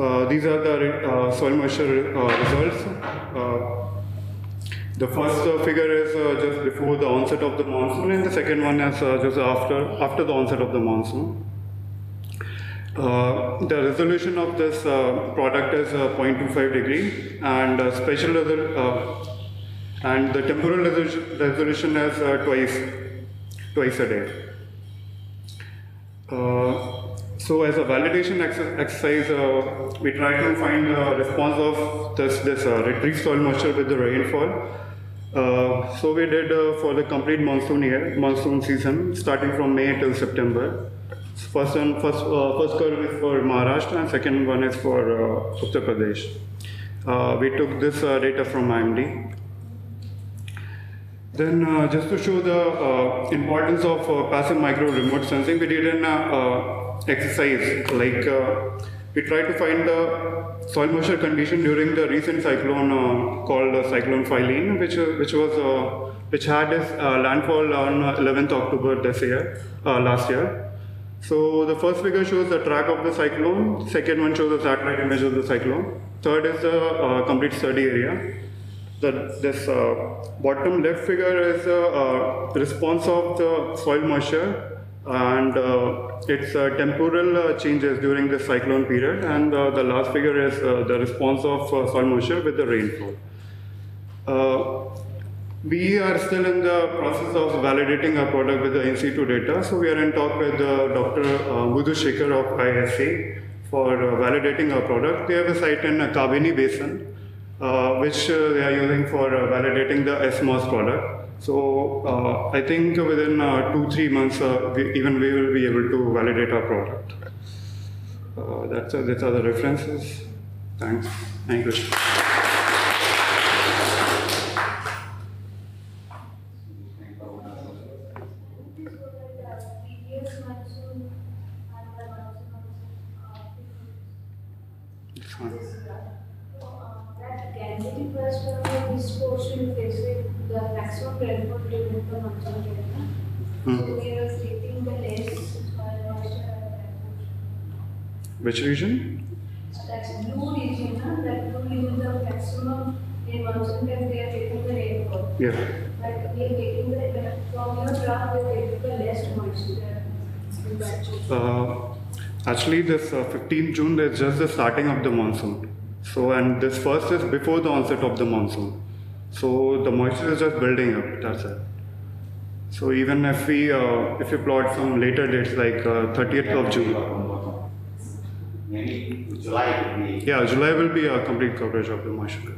uh, these are the soil moisture results. The first uh, figure is uh, just before the onset of the monsoon, and the second one is uh, just after after the onset of the monsoon. Uh, the resolution of this uh, product is uh, 0.25 degree, and spatial and the temporal resolution, resolution is twice twice a day. So as a validation ex- exercise, we try to find the response of this, this retrieved soil moisture with the rainfall. Uh, so we did uh, for the complete monsoon year, monsoon season, starting from May till September. First one, first, uh, first curve is for Maharashtra, and second one is for uh, Uttar Pradesh. Uh, we took this data from IMD. Then, just to show the importance of passive micro remote sensing, we did an exercise like we tried to find the soil moisture condition during the recent cyclone uh, called uh, Cyclone Phailin, which uh, which was uh, which had its uh, landfall on uh, 11th October this year, uh, last year. So the first figure shows the track of the cyclone. Second one shows the satellite image of the cyclone. Third is the uh, complete study area. The, this uh, bottom left figure is the uh, response of the soil moisture and uh, its uh, temporal uh, changes during the cyclone period. And uh, the last figure is uh, the response of uh, soil moisture with the rainfall. We are still in the process of validating our product with the in situ data. So we are in talk with Dr. Uh, Shekhar of IISc for validating our product. They have a site in Kabini Basin, which they are using for validating the SMOS product. So uh, I think within uh, two, three months, uh, we, even we will be able to validate our product. Uh, that's, are the references. Thanks. Thank you. previous monsoon and the monsoon It's fine. So, uh, that Gangetic cluster of this portion facing the maximum rainfall during the monsoon period. Hmm. So they are stating the less soil moisture. Which region? So that's blue region, huh? that blue is the maximum in monsoon time they are taking the rainfall. Yeah. But we are getting the, from your graph, we are getting the less moisture in that zone. Uh, actually, this uh, 15th June is just the starting of the monsoon. So, and this first is before the onset of the monsoon. So the moisture is just building up. That's it. So even if we uh, if we plot some later dates like uh, 30th of June, Maybe July will be. yeah, July will be a complete coverage of the moisture.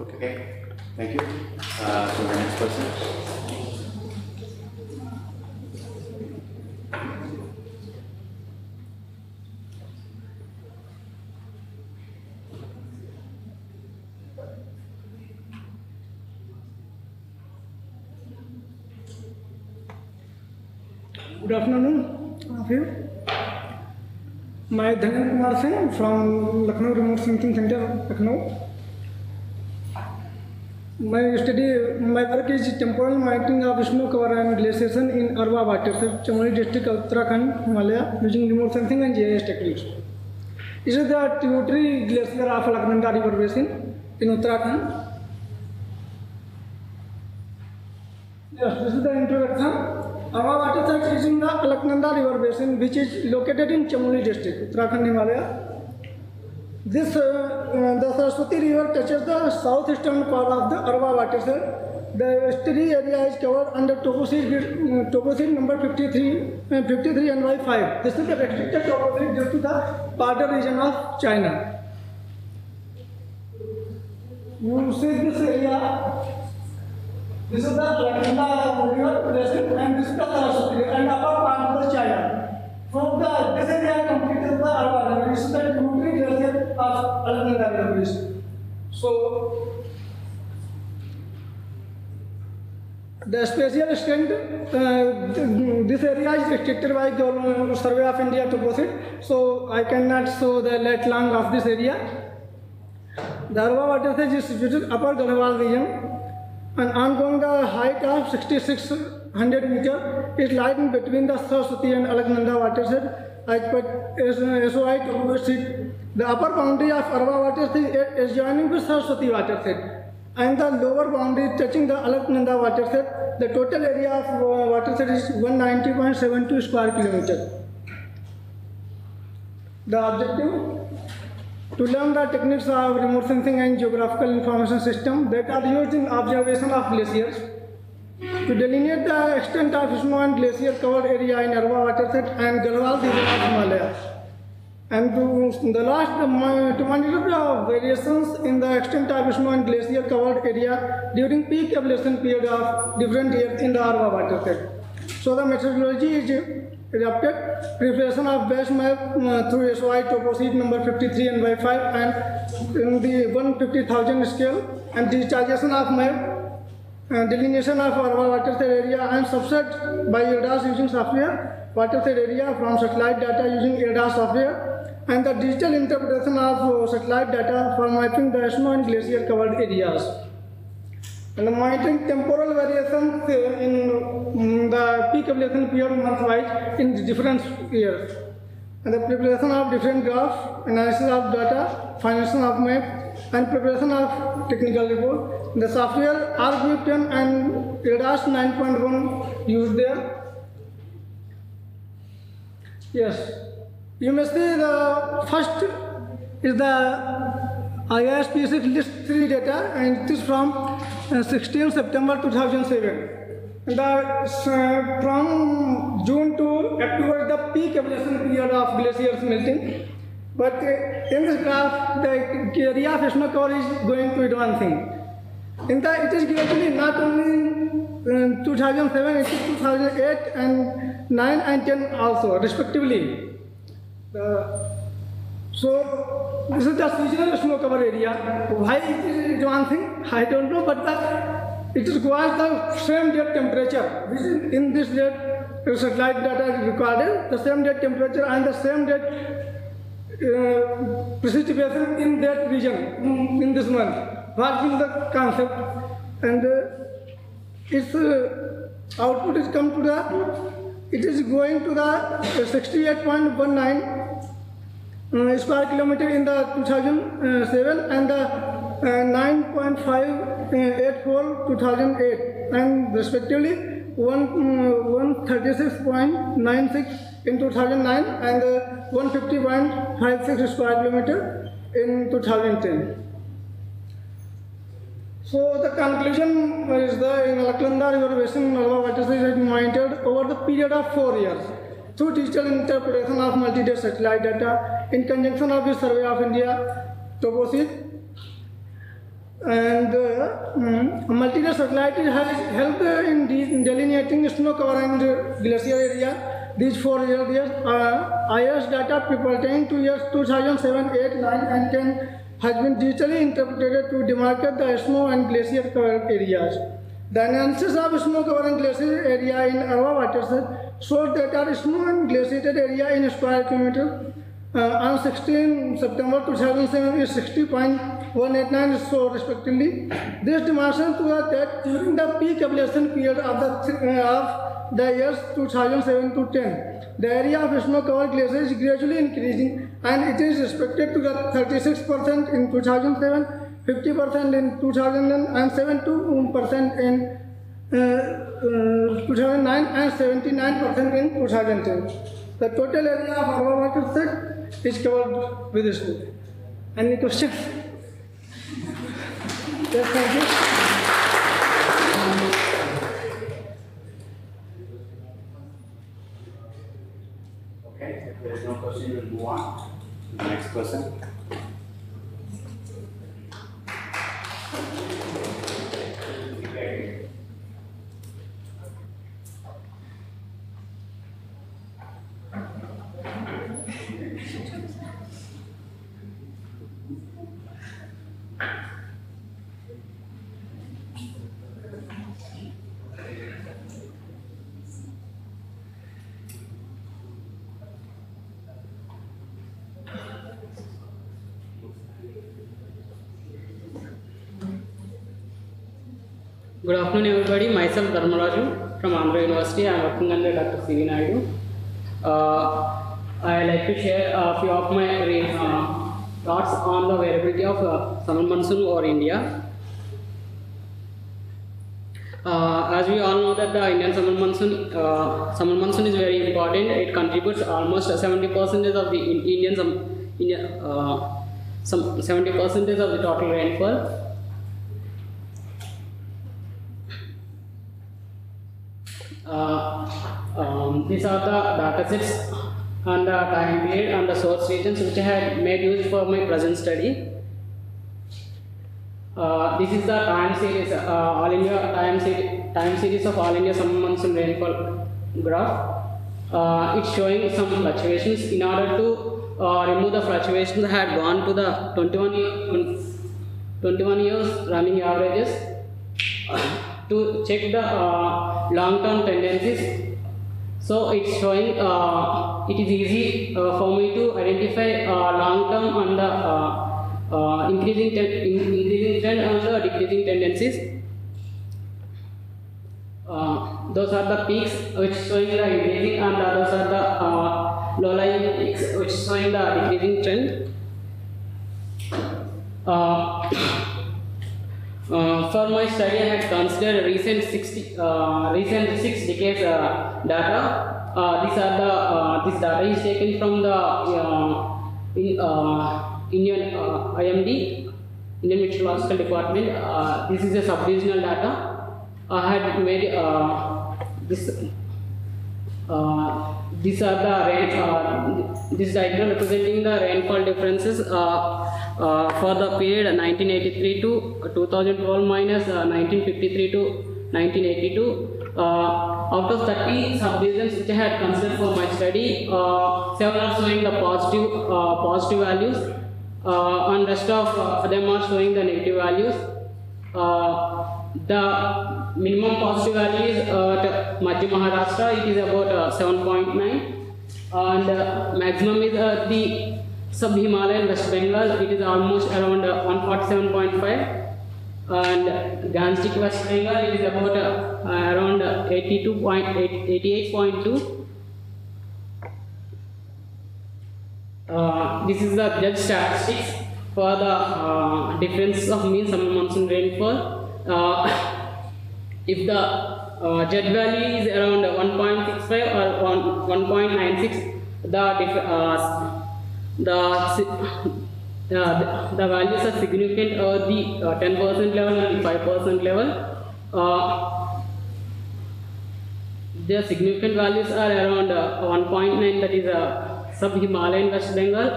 Okay, thank you. Uh, so the next person. मैं Dhanendra Kumar Singh from Lucknow remote sensing centre Lucknow. मैं study my work is temporal mapping of snow cover and glaciation in Arwa watershed Chamoli district Uttarakhand Himalaya using remote sensing and G S techniques this is the ट्यूटरी glacier of Lucknow river basin in Uttarakhand Yes, this is the introduction. Arwa watershed is in the Alaknanda River Basin, which is located in Chamoli district, Uttarakhand, Himalaya. This, uh, uh, the Saraswati River touches the southeastern part of the Arwa watershed the study area is covered under topocene, uh, number 53, uh, 53 and Y5. This is the restricted topocene due to the border region of China. You see this area, this is the Lakshmana river basin and this is the Saraswati and upper part of the China. From the, this area completed the Arvada, this is the tributary glacier of Alaknanda River. So, The spatial extent, uh, th- this area is restricted by Government Survey of India topocene, so I cannot show the lat long of this area. The Arva watershed is situated upper Garhwal region and ongoing the height of 6600 meter is lying between the Saraswati and Alaknanda watershed as per SOI topography. The upper boundary of Arva watershed is joining with Saraswati watershed and the lower boundary touching the Alaknanda watershed. The total area of uh, watershed is 190.72 square kilometer. The objective to learn the techniques of remote sensing and geographical information system that are used in observation of glaciers. To delineate the extent of snow and glacier covered area in Arwa watershed and Garhwal region of Himalaya. And to the last, to monitor the variations in the extent of snow and glacier covered area during peak evolution period of different years in the Arwa watershed. So the methodology is adapted, preparation of base map uh, through SOI toposheet number 53 and Y5 and in the 150,000 scale and digitization of map, uh, delineation of Arwa watershed area and subset by ERDAS using software, watershed area from satellite data using ERDAS software and the digital interpretation of uh, satellite data for mapping the snow and glacier covered areas. And monitoring temporal variations uh, in mm, the peak evolution period month-wise in different years. And the preparation of different graphs, analysis of data, financing of map, and preparation of technical report. The software RGB10 and ERDAS 9.1 used there. Yes. You may see the first is the IISP list 3 data and it is from 16 September 2007. And the, uh, from June to October the peak evolution period of glaciers melting. But uh, in this graph, the area of snow cover is going to advancing. In the, it is gradually not only in 2007, it is 2008 and 9 and 10 also, respectively. So this is the seasonal snow cover area. Why it is advancing? I don't know, but the, it is requires the same date temperature. This is in this uh, satellite data is recorded, the same date temperature and the same date uh, precipitation in that region in, in this month. What is the concept? And uh, its uh, output is come to the, it is going to the uh, 68.19 uh, square kilometer in the 2007 and the uh, 9.584 2008 and respectively 1, uh, 136.96 in 2009 and uh, 150.56 square kilometer in 2010. So the conclusion is the in Alaknanda River Basin Narva watershed is monitored over the period of four years through digital interpretation of multi-day satellite data in conjunction of the Survey of India topocene and uh, mm, multi-day satellite has helped in de- delineating snow cover and glacier area these four years. Uh, IS data pertaining to years 2007, 8, 9 and 10 has been digitally interpreted to demarcate the snow and glacier covered areas. The analysis of snow cover and glacier area in Arva watershed shows that our snow and glaciated area in square kilometer uh, on 16 September 2007 is 60.189 so respectively. This demonstrates to that during the peak evolution period of the, th- uh, of the years 2007 to 10, the area of snow covered glacier is gradually increasing and it is expected to get 36% in 2007, 50% in 2009 and 72% in uh, uh, Uh, uh, uh, 2009 and 79% in 2010. The total area of Arvamattu set is covered with this book. Any questions? yes, thank you. Okay, there is no question, we'll move on to the next person. Good afternoon, everybody. Myself Dharmaraju from Andhra University. I am working under Dr. C. V. Naidu. Uh, I like to share a few of my uh, thoughts on the variability of uh, summer monsoon over India. Uh, as we all know that the Indian summer monsoon, uh, summer monsoon is very important. It contributes almost 70 percent of the in- Indian, uh, some 70 percent of the total rainfall. Um, these are the data sets and the time period and the source regions which I had made use for my present study. Uh, this is the time series, uh, all India time, seri- time series of all India summer monsoon rainfall graph. Uh, it's showing some fluctuations. In order to uh, remove the fluctuations, I had gone to the 21, year, 21 years running averages to check the uh, long-term tendencies. So it's showing uh, it is easy uh, for me to identify uh, long-term and the uh, uh, increasing in- increasing trend and the decreasing tendencies. Those are the peaks which showing the increasing and those are the uh, low-lying peaks which showing the decreasing trend. Uh, uh, for my study, I had considered recent 60, uh, recent six decades uh, data. Uh, these are the uh, this data is taken from the uh, in, Indian IMD, Indian Meteorological Department. This is a sub-regional data. I had made this. These are the rain. This diagram representing the rainfall differences for the period 1983 to 2012 minus uh, 1953 to 1982. Uh, out of 30 subdivisions which I had considered for my study, uh, are showing the positive uh, positive values, uh, and rest of uh, them are showing the negative values. Uh, the minimum positive value is uh, at Madhya Maharashtra, it is about uh, 7.9 and uh, maximum is uh, the sub-Himalayan West Bengal, it is almost around uh, 147.5 and Gangetic West Bengal, it is about uh, around uh, 82.8, 88.2 Uh, this is the judge statistics for the uh, difference of mean summer monsoon rainfall. Uh, if the uh, jet value is around 1.65 or 1.96, the uh, the, uh, the the values are significant at the uh, 10% level and the 5% level. Uh, the significant values are around uh, 1.9 that is uh, sub-Himalayan West Bengal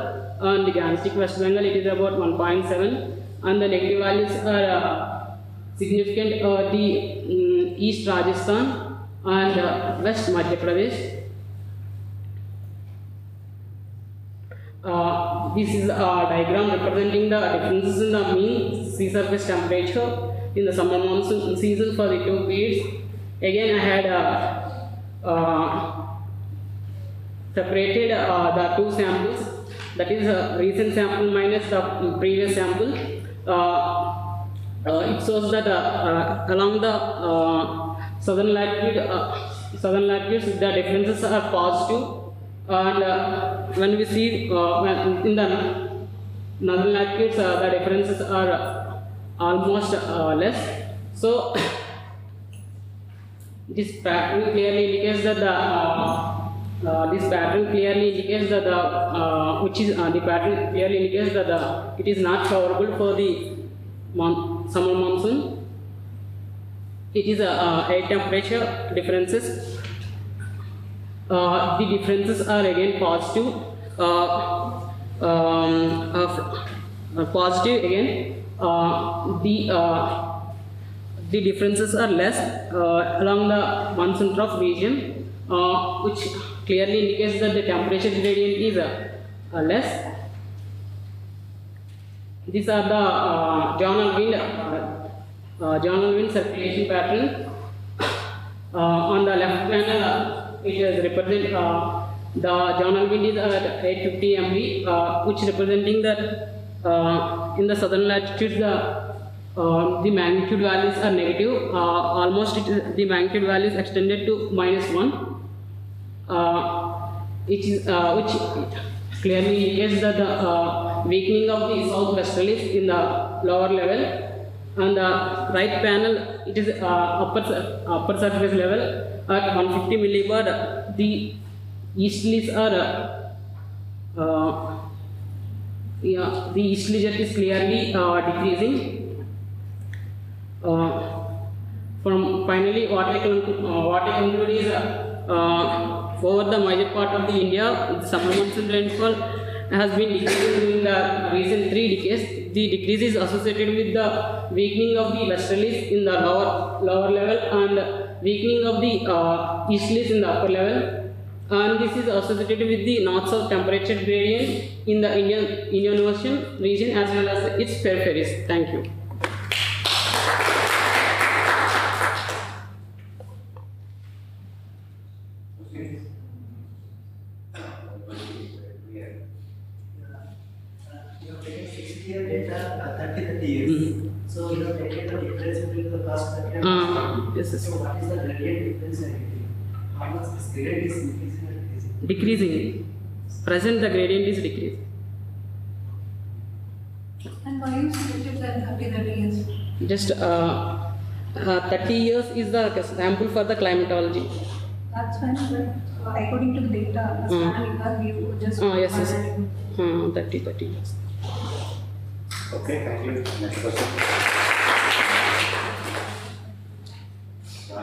and the Gangetic West Bengal it is about 1.7 and the negative values are uh, significant uh, the mm, East Rajasthan and uh, West Madhya Pradesh. Uh, this is a diagram representing the differences in the mean sea surface temperature in the summer monsoon season for the two periods. Again, I had uh, uh, separated uh, the two samples, that is a recent sample minus the previous sample. Uh, it shows that along the southern latitude, southern latitudes, the differences are positive, and uh, when we see uh, in the northern latitudes, uh, the differences are uh, almost uh, less. So this pattern clearly indicates that the this pattern clearly indicates that the which is the pattern clearly indicates that the it is not favorable for the mon- summer monsoon. It is a uh, air temperature differences. Uh, the differences are again positive. Uh, um, uh, uh, positive again. Uh, the the differences are less along the monsoon trough region, uh, which clearly indicates that the temperature gradient is less. These are the uh, zonal wind, uh, circulation pattern. On the left panel, it is represent uh, the zonal wind is at 850 MV, uh, which representing that uh, in the southern latitudes the uh, the magnitude values are negative. Uh, almost the magnitude values extended to minus one, uh, which is uh, which clearly indicates that the uh, weakening of the south westerlies in the lower level. On the right panel, it is uh, upper upper surface level at 150 millibar. The easterlies are uh, yeah, the easterly jet is clearly uh, decreasing. Uh, from finally, what I conclude, uh, what I conclude is uh, uh, over the major part of the India, the summer monsoon rainfall has been decreasing in the recent three decades. The decrease is associated with the weakening of the westerlies in the lower lower level and weakening of the uh, easterlies in the upper level and this is associated with the north-south temperature gradient in the Indian Indian Ocean region as well as its peripheries. Thank you. You have taken 60 year data, uh, 30, 30 years. So you have taken the difference between the past 30 and Past 30. yes, yes. So what is the gradient difference in activity? How much this gradient is increasing decreasing? Decreasing. Present the gradient is decreasing. And why you selected that 30 30 years? Just uh, uh, 30 years is the sample for the climatology. That's when, but uh, according to the data, the Mm. span you have, you just. Uh, yes, yes. highlighted. Uh, 30, 30 years. Okay, thank you. Next person. So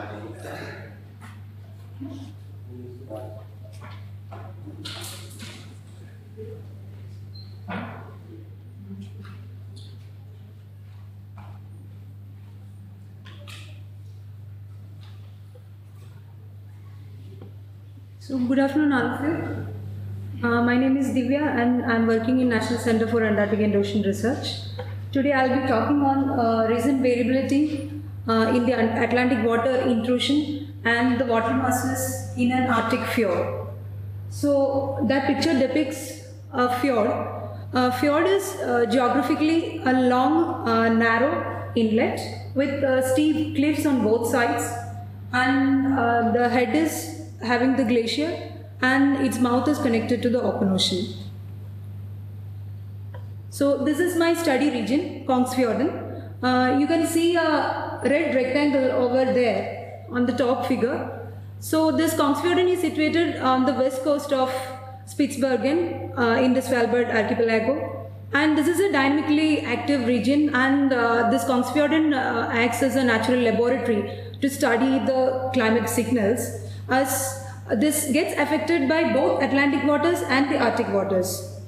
good afternoon, you. Uh, my name is Divya and I'm working in National Center for Antarctic and Ocean Research. Today I'll be talking on uh, recent variability uh, in the Atlantic water intrusion and the water masses in an Arctic fjord. So that picture depicts a fjord. A fjord is uh, geographically a long, uh, narrow inlet with uh, steep cliffs on both sides, and uh, the head is having the glacier, and its mouth is connected to the open ocean. So this is my study region, Kongsfjorden. Uh, you can see a red rectangle over there on the top figure. So this Kongsfjorden is situated on the west coast of Spitsbergen uh, in the Svalbard archipelago. And this is a dynamically active region and uh, this Kongsfjorden uh, acts as a natural laboratory to study the climate signals as this gets affected by both Atlantic waters and the Arctic waters.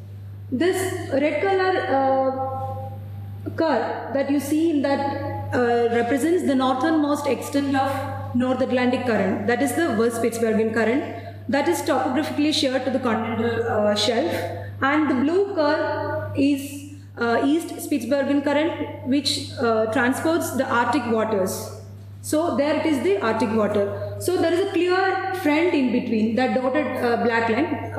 This red color uh, curve that you see in that uh, represents the northernmost extent of North Atlantic current. That is the West Spitsbergen current. That is topographically sheared to the continental uh, shelf. And the blue curve is uh, East Spitsbergen current, which uh, transports the Arctic waters. So there it is the Arctic water. So there is a clear front in between, that dotted uh, black line,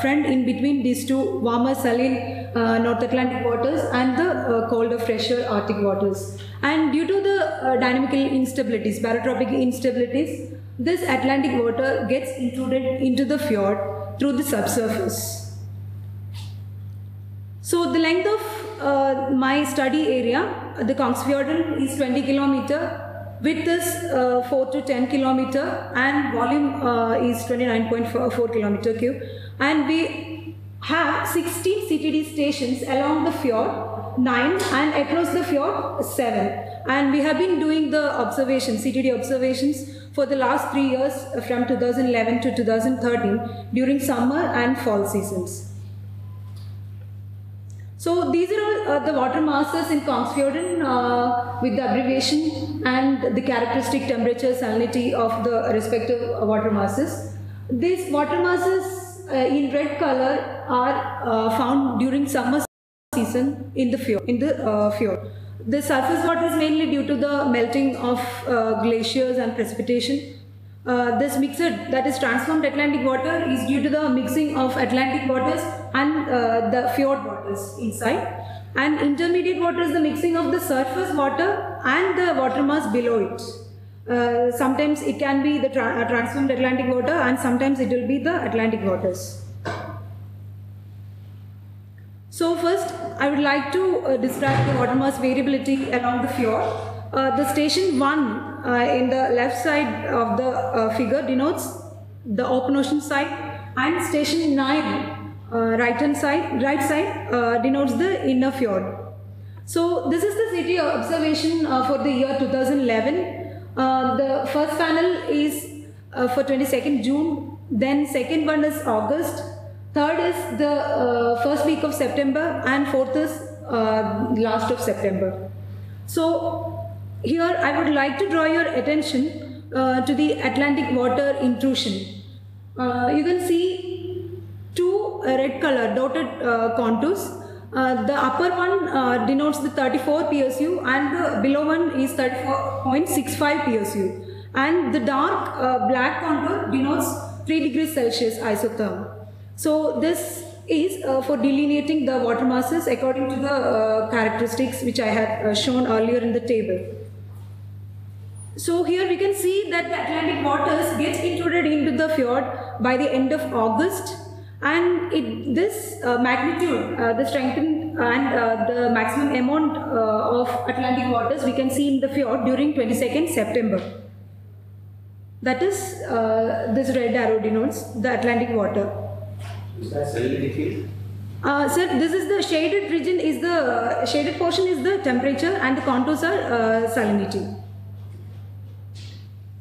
front in between these two warmer saline uh, North Atlantic waters and the uh, colder fresher Arctic waters. And due to the uh, dynamical instabilities, barotropic instabilities, this Atlantic water gets intruded into the fjord through the subsurface. So the length of uh, my study area, the Kongsfjorden is 20 kilometer, width is uh, 4 to 10 kilometer and volume uh, is 29.4 kilometer cube and we have 16 CTD stations along the fjord, 9 and across the fjord 7 and we have been doing the observations, CTD observations for the last 3 years from 2011 to 2013 during summer and fall seasons. So these are all uh, the water masses in Kongsfjorden uh, with the abbreviation and the characteristic temperature salinity of the respective water masses. These water masses uh, in red color are uh, found during summer season in the fjord. In the uh, fjord. The surface water is mainly due to the melting of uh, glaciers and precipitation. Uh, this mixed, that is transformed Atlantic water, is due to the mixing of Atlantic waters and uh, the fjord waters inside. And intermediate water is the mixing of the surface water and the water mass below it. Uh, sometimes it can be the tra- uh, transformed Atlantic water and sometimes it will be the Atlantic waters. So first, I would like to uh, describe the water mass variability along the fjord. Uh, the station 1 uh, in the left side of the figure denotes the open ocean side and station 9 uh, right hand side, right side denotes the inner fjord. So this is the CTD observation for the year 2011. Uh, the first panel is uh, for 22nd June, then second one is August, third is the uh, first week of September and fourth is uh, last of September. So here I would like to draw your attention uh, to the Atlantic water intrusion. You can see two red color dotted contours. Uh, the upper one uh, denotes the 34 PSU and the below one is 34.65 PSU. And the dark uh, black contour denotes 3 degrees Celsius isotherm. So this is uh, for delineating the water masses according to the uh, characteristics which I had uh, shown earlier in the table. So here we can see that the Atlantic waters get intruded into the fjord by the end of August and it, this uh, magnitude, uh, the strengthened and uh, the maximum amount uh, of Atlantic waters we can see in the fjord during 22nd September. That is, uh, this red arrow denotes the Atlantic water. Is that salinity field? Uh, sir, this is the shaded region is the shaded portion is the temperature and the contours are uh, salinity.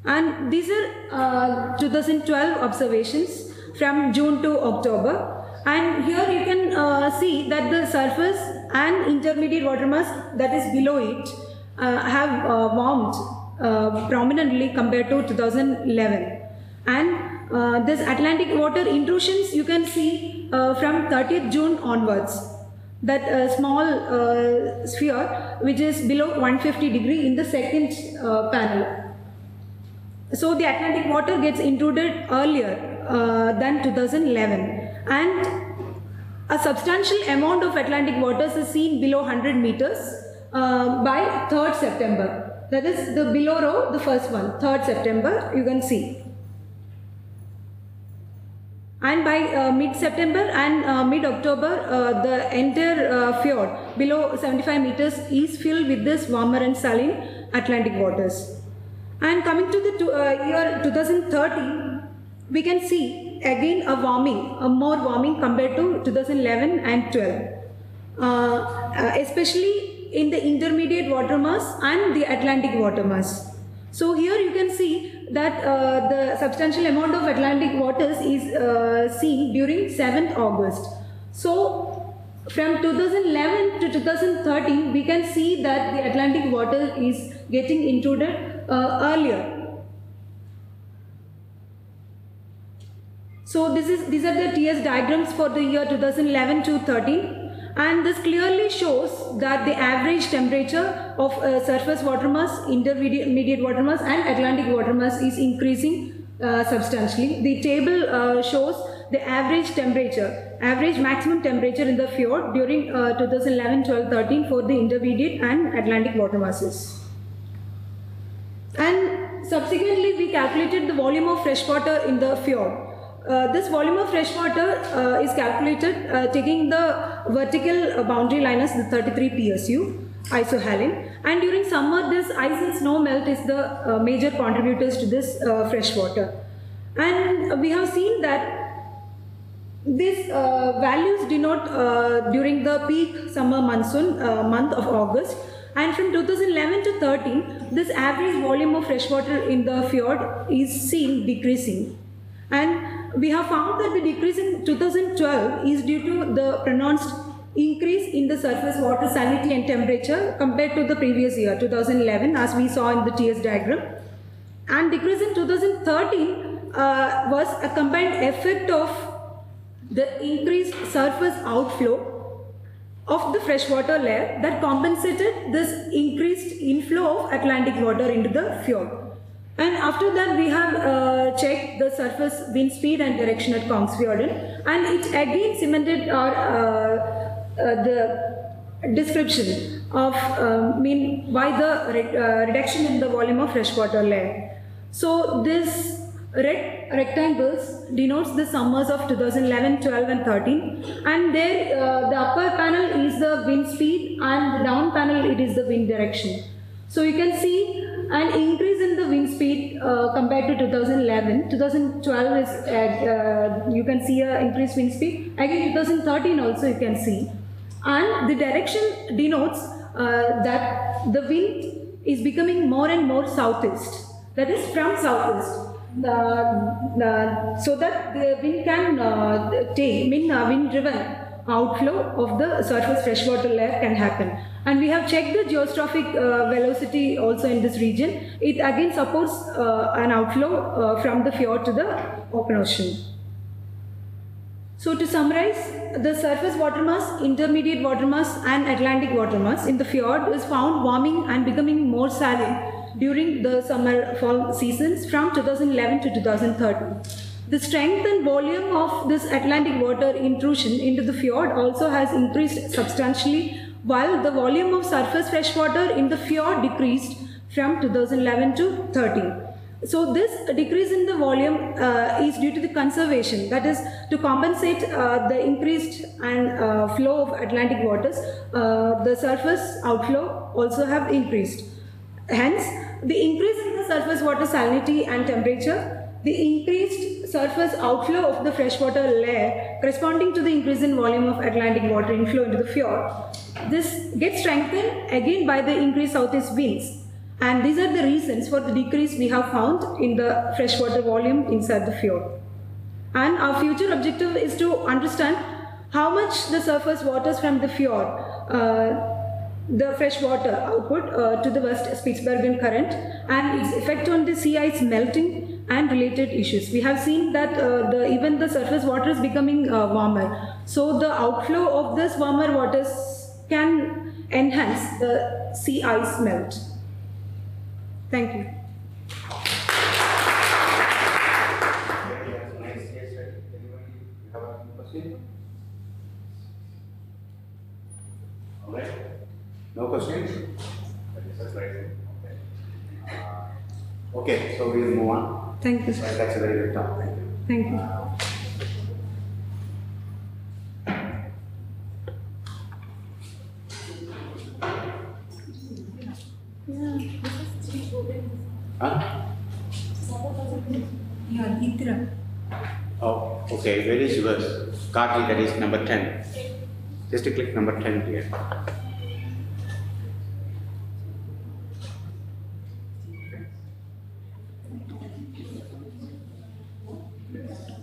And these are uh, 2012 observations from June to October. And here you can uh, see that the surface and intermediate water mass that is below it uh, have uh, warmed uh, prominently compared to 2011. And uh, this Atlantic water intrusions you can see uh, from 30th June onwards. That small sphere which is below 150 degree in the second panel. So the Atlantic water gets intruded earlier uh, than 2011 and a substantial amount of Atlantic waters is seen below 100 meters uh, by 3rd September. That is the below row, the first one, 3rd September, you can see. And by uh, mid-September and uh, mid-October, uh, the entire fjord below 75 meters is filled with this warmer and saline Atlantic waters. And coming to the two, uh, year 2013, we can see again a warming, a more warming compared to 2011 and 12. Uh, uh, especially in the intermediate water mass and the Atlantic water mass. So here you can see that uh, the substantial amount of Atlantic waters is uh, seen during 7th August. So from 2011 to 2013, we can see that the Atlantic water is getting intruded uh, earlier. So this is these are the TS diagrams for the year 2011 to 13 and this clearly shows that the average temperature of uh, surface water mass, intermediate water mass and Atlantic water mass is increasing uh, substantially. The table uh, shows the average temperature, average maximum temperature in the fjord during uh, 2011, 12, 13 for the intermediate and Atlantic water masses. And subsequently we calculated the volume of fresh water in the fjord. Uh, this volume of fresh water uh, is calculated uh, taking the vertical uh, boundary line as the 33 PSU isohaline and during summer this ice and snow melt is the uh, major contributors to this fresh water. And we have seen that these values denote during the peak summer monsoon month of August. And from 2011 to 13 this average volume of fresh water in the fjord is seen decreasing. And we have found that the decrease in 2012 is due to the pronounced increase in the surface water salinity and temperature compared to the previous year 2011 as we saw in the TS diagram and decrease in 2013 uh, was a combined effect of the increased surface outflow of the freshwater layer that compensated this increased inflow of Atlantic water into the fjord. And after that we have uh, checked the surface wind speed and direction at Kongsfjorden and it again cemented our uh, uh, the description of um, mean why the re- uh, reduction in the volume of freshwater layer. So this red rectangles denotes the summers of 2011, 12 and 13 and there uh, the upper panel is the wind speed and the down panel it is the wind direction. So you can see an increase in the wind speed uh, compared to 2011. 2012 is, uh, uh, you can see a increased wind speed. Again 2013 also you can see. And the direction denotes uh, that the wind is becoming more and more southeast. That is from southeast. Uh, uh, so that the wind can take, mean wind driven outflow of the surface freshwater layer can happen. And we have checked the geostrophic uh, velocity also in this region. It again supports uh, an outflow uh, from the fjord to the open ocean. So to summarize, the surface water mass, intermediate water mass and Atlantic water mass in the fjord is found warming and becoming more saline during the summer fall seasons from 2011 to 2013. The strength and volume of this Atlantic water intrusion into the fjord also has increased substantially while the volume of surface freshwater in the fjord decreased from 2011 to 13. So this decrease in the volume uh, is due to the conservation, that is to compensate uh, the increased and uh, flow of Atlantic waters, uh, the surface outflow also have increased. Hence, the increase in the surface water salinity and temperature, the increased surface outflow of the freshwater layer corresponding to the increase in volume of Atlantic water inflow into the fjord. This gets strengthened again by the increased southeast winds. And these are the reasons for the decrease we have found in the freshwater volume inside the fjord. And our future objective is to understand how much the surface waters from the fjord, uh, the freshwater output uh, to the West Spitsbergen current and its effect on the sea ice melting and related issues. We have seen that uh, the, even the surface water is becoming uh, warmer. So the outflow of this warmer waters can enhance the sea ice melt. Thank you. No questions? Okay, so we'll move on. Thank you. Well, That's a very good talk. Thank you. Thank you. Huh? Yeah, Indra. Oh, okay, where is yours? Kaki, that is number 10. Just click number 10 here.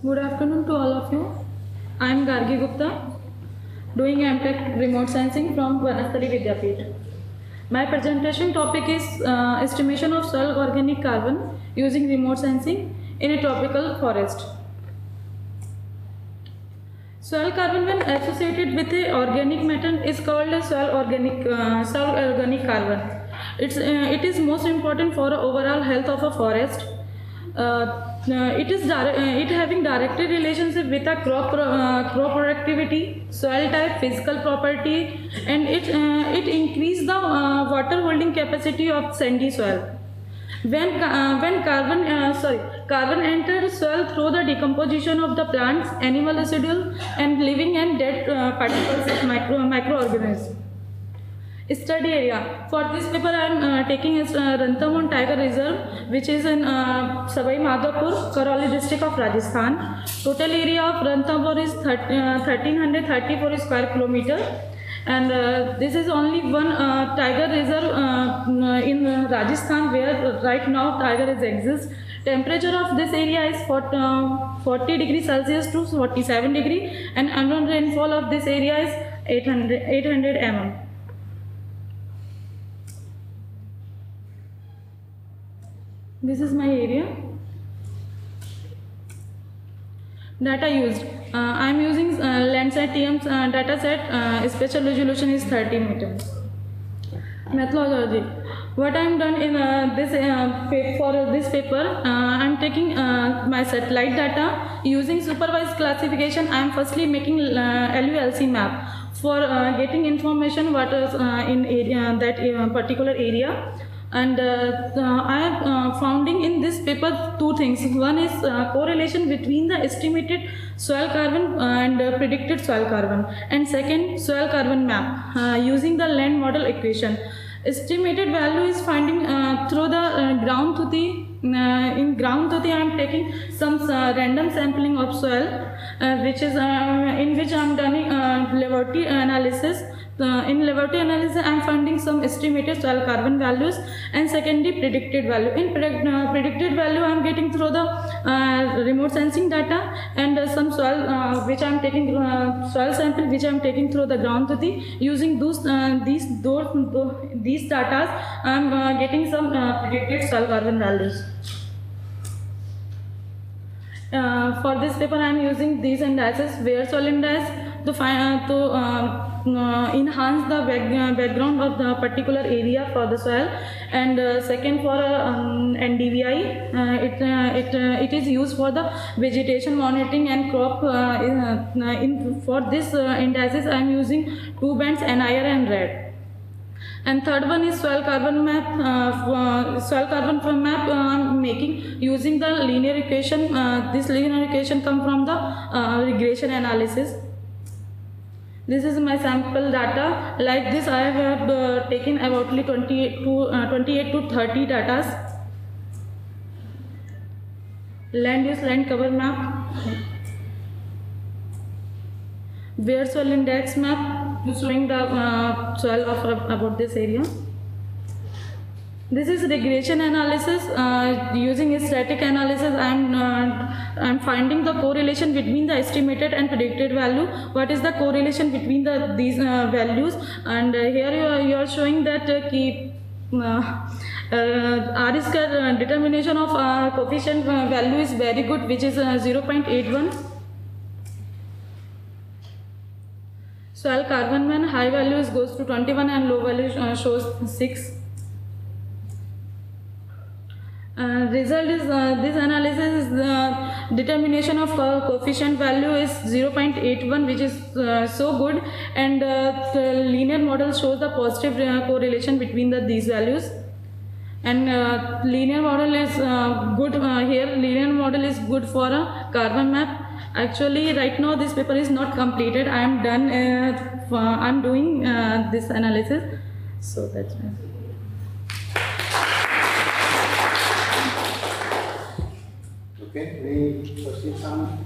Good afternoon to all of you. I am Gargi Gupta, doing MTech Remote Sensing from Banasthali Vidyapeeth. My presentation topic is uh, estimation of soil organic carbon using remote sensing in a tropical forest. Soil carbon when associated with a organic matter is called a soil organic uh, soil organic carbon. It's, uh, it is most important for overall health of a forest. Uh, uh, it is uh, it having directly relationship with a crop crop productivity, soil type, physical property, and it it increase the water holding capacity of sandy soil. When when carbon sorry carbon enters soil through the decomposition of the plants, animal residual, and living and dead particles of micro microorganisms. Study area. For this paper, I am uh, taking is uh, Ranthambore Tiger Reserve, which is in uh, Sawai Madhopur, Karauli district of Rajasthan. Total area of Ranthambore is 30, uh, 1334 square kilometer. And uh, this is only one uh, tiger reserve uh, in uh, Rajasthan where right now tigers exist. Temperature of this area is 40, uh, 40 degrees Celsius to 47 degree and annual rainfall of this area is 800, 800 mm. This is my area. Data used. Uh, I am using uh, Landsat TM uh, data set. Uh, spatial resolution is 30 meters. Methodology. What I am done in uh, this uh, for this paper, uh, I am taking my satellite data using supervised classification. I am firstly making LULC map for getting information what is in area that particular area and uh, I am uh, founding in this paper two things. One is uh, correlation between the estimated soil carbon and predicted soil carbon, and second soil carbon map using the land model equation. Estimated value is finding uh, through the uh, ground truth. Uh, in ground truth, I am taking some random sampling of soil, which is in which I am doing laboratory analysis uh, in laboratory analysis I am finding some estimated soil carbon values and secondly predicted value. In uh, predicted value I am getting through the uh, remote sensing data and uh, some soil uh, which I am taking uh, soil sample which I am taking through the ground truth. Using those these those, these data I am getting some predicted soil carbon values. For this paper, I am using these indices, where soil index to find to uh, uh, enhance the back, uh, background of the particular area for the soil, and uh, second for uh, um, NDVI, uh, it uh, it uh, it is used for the vegetation monitoring and crop. Uh, in, uh, for this uh, indices, I am using two bands NIR and red. And third one is soil carbon map. Uh, uh, soil carbon map uh, making using the linear equation. Uh, this linear equation come from the uh, regression analysis. This is my sample data. Like this, I have uh, taken about 28 to uh, 28 to 30 datas. Land use land cover map. Where soil index map showing the uh, soil of about this area. This is regression analysis. Uh, using static analysis, I'm uh, I'm finding the correlation between the estimated and predicted value. What is the correlation between the these uh, values? And uh, here you are, you are showing that uh, key. Uh, uh, R is determination of coefficient value is very good, which is uh, 0.81. Soil carbon man high values goes to 21 and low value shows 6. Uh, result is uh, this analysis is the determination of co- coefficient value is 0.81 which is uh, so good. And uh, the linear model shows the positive uh, correlation between the these values. And uh, linear model is uh, good uh, here. Linear model is good for a carbon map. Actually right now this paper is not completed. I am done uh, i'm doing uh, this analysis. So that's Okay, any questions on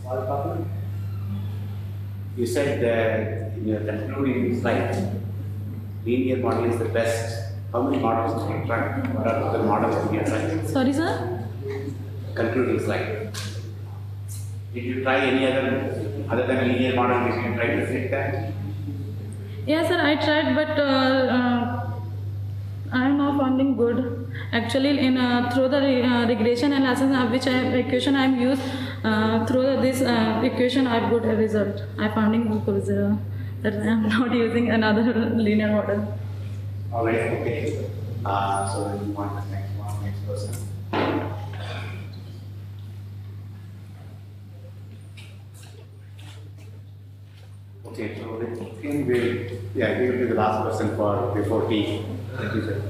soil carbon? You said that in your concluding slide, linear model is the best. How many models did you try? What are the models did you try? sorry sir Concluding slide. Did you try any other, other than linear model, did you try to fit that? Yeah, sir, I tried, but uh, uh, I am not finding good. Actually, in uh, through the uh, regression analysis, uh, which I, equation I am used through this equation, I've got a result. I finding because uh, that I am not using another linear model. All right, okay. Uh, so you want the next one, next person. Okay, so again, we, yeah, we will be the last person for before tea. Thank you,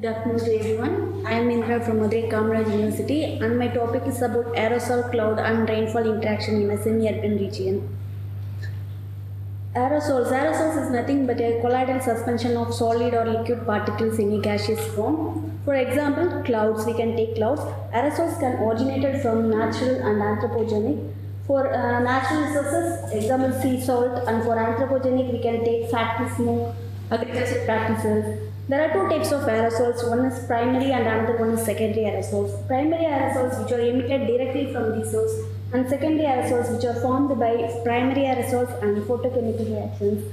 Good afternoon to everyone. I am Indra from Madurai Kamaraj University and my topic is about aerosol cloud and rainfall interaction in a semi-urban region. Aerosols. Aerosols is nothing but a colloidal suspension of solid or liquid particles in a gaseous form. For example, clouds, we can take clouds. Aerosols can originated from natural and anthropogenic. For uh, natural resources, example sea salt, and for anthropogenic, we can take factory smoke, agricultural practices, There are two types of aerosols. One is primary and another one is secondary aerosols. Primary aerosols which are emitted directly from the source and secondary aerosols which are formed by primary aerosols and photochemical reactions.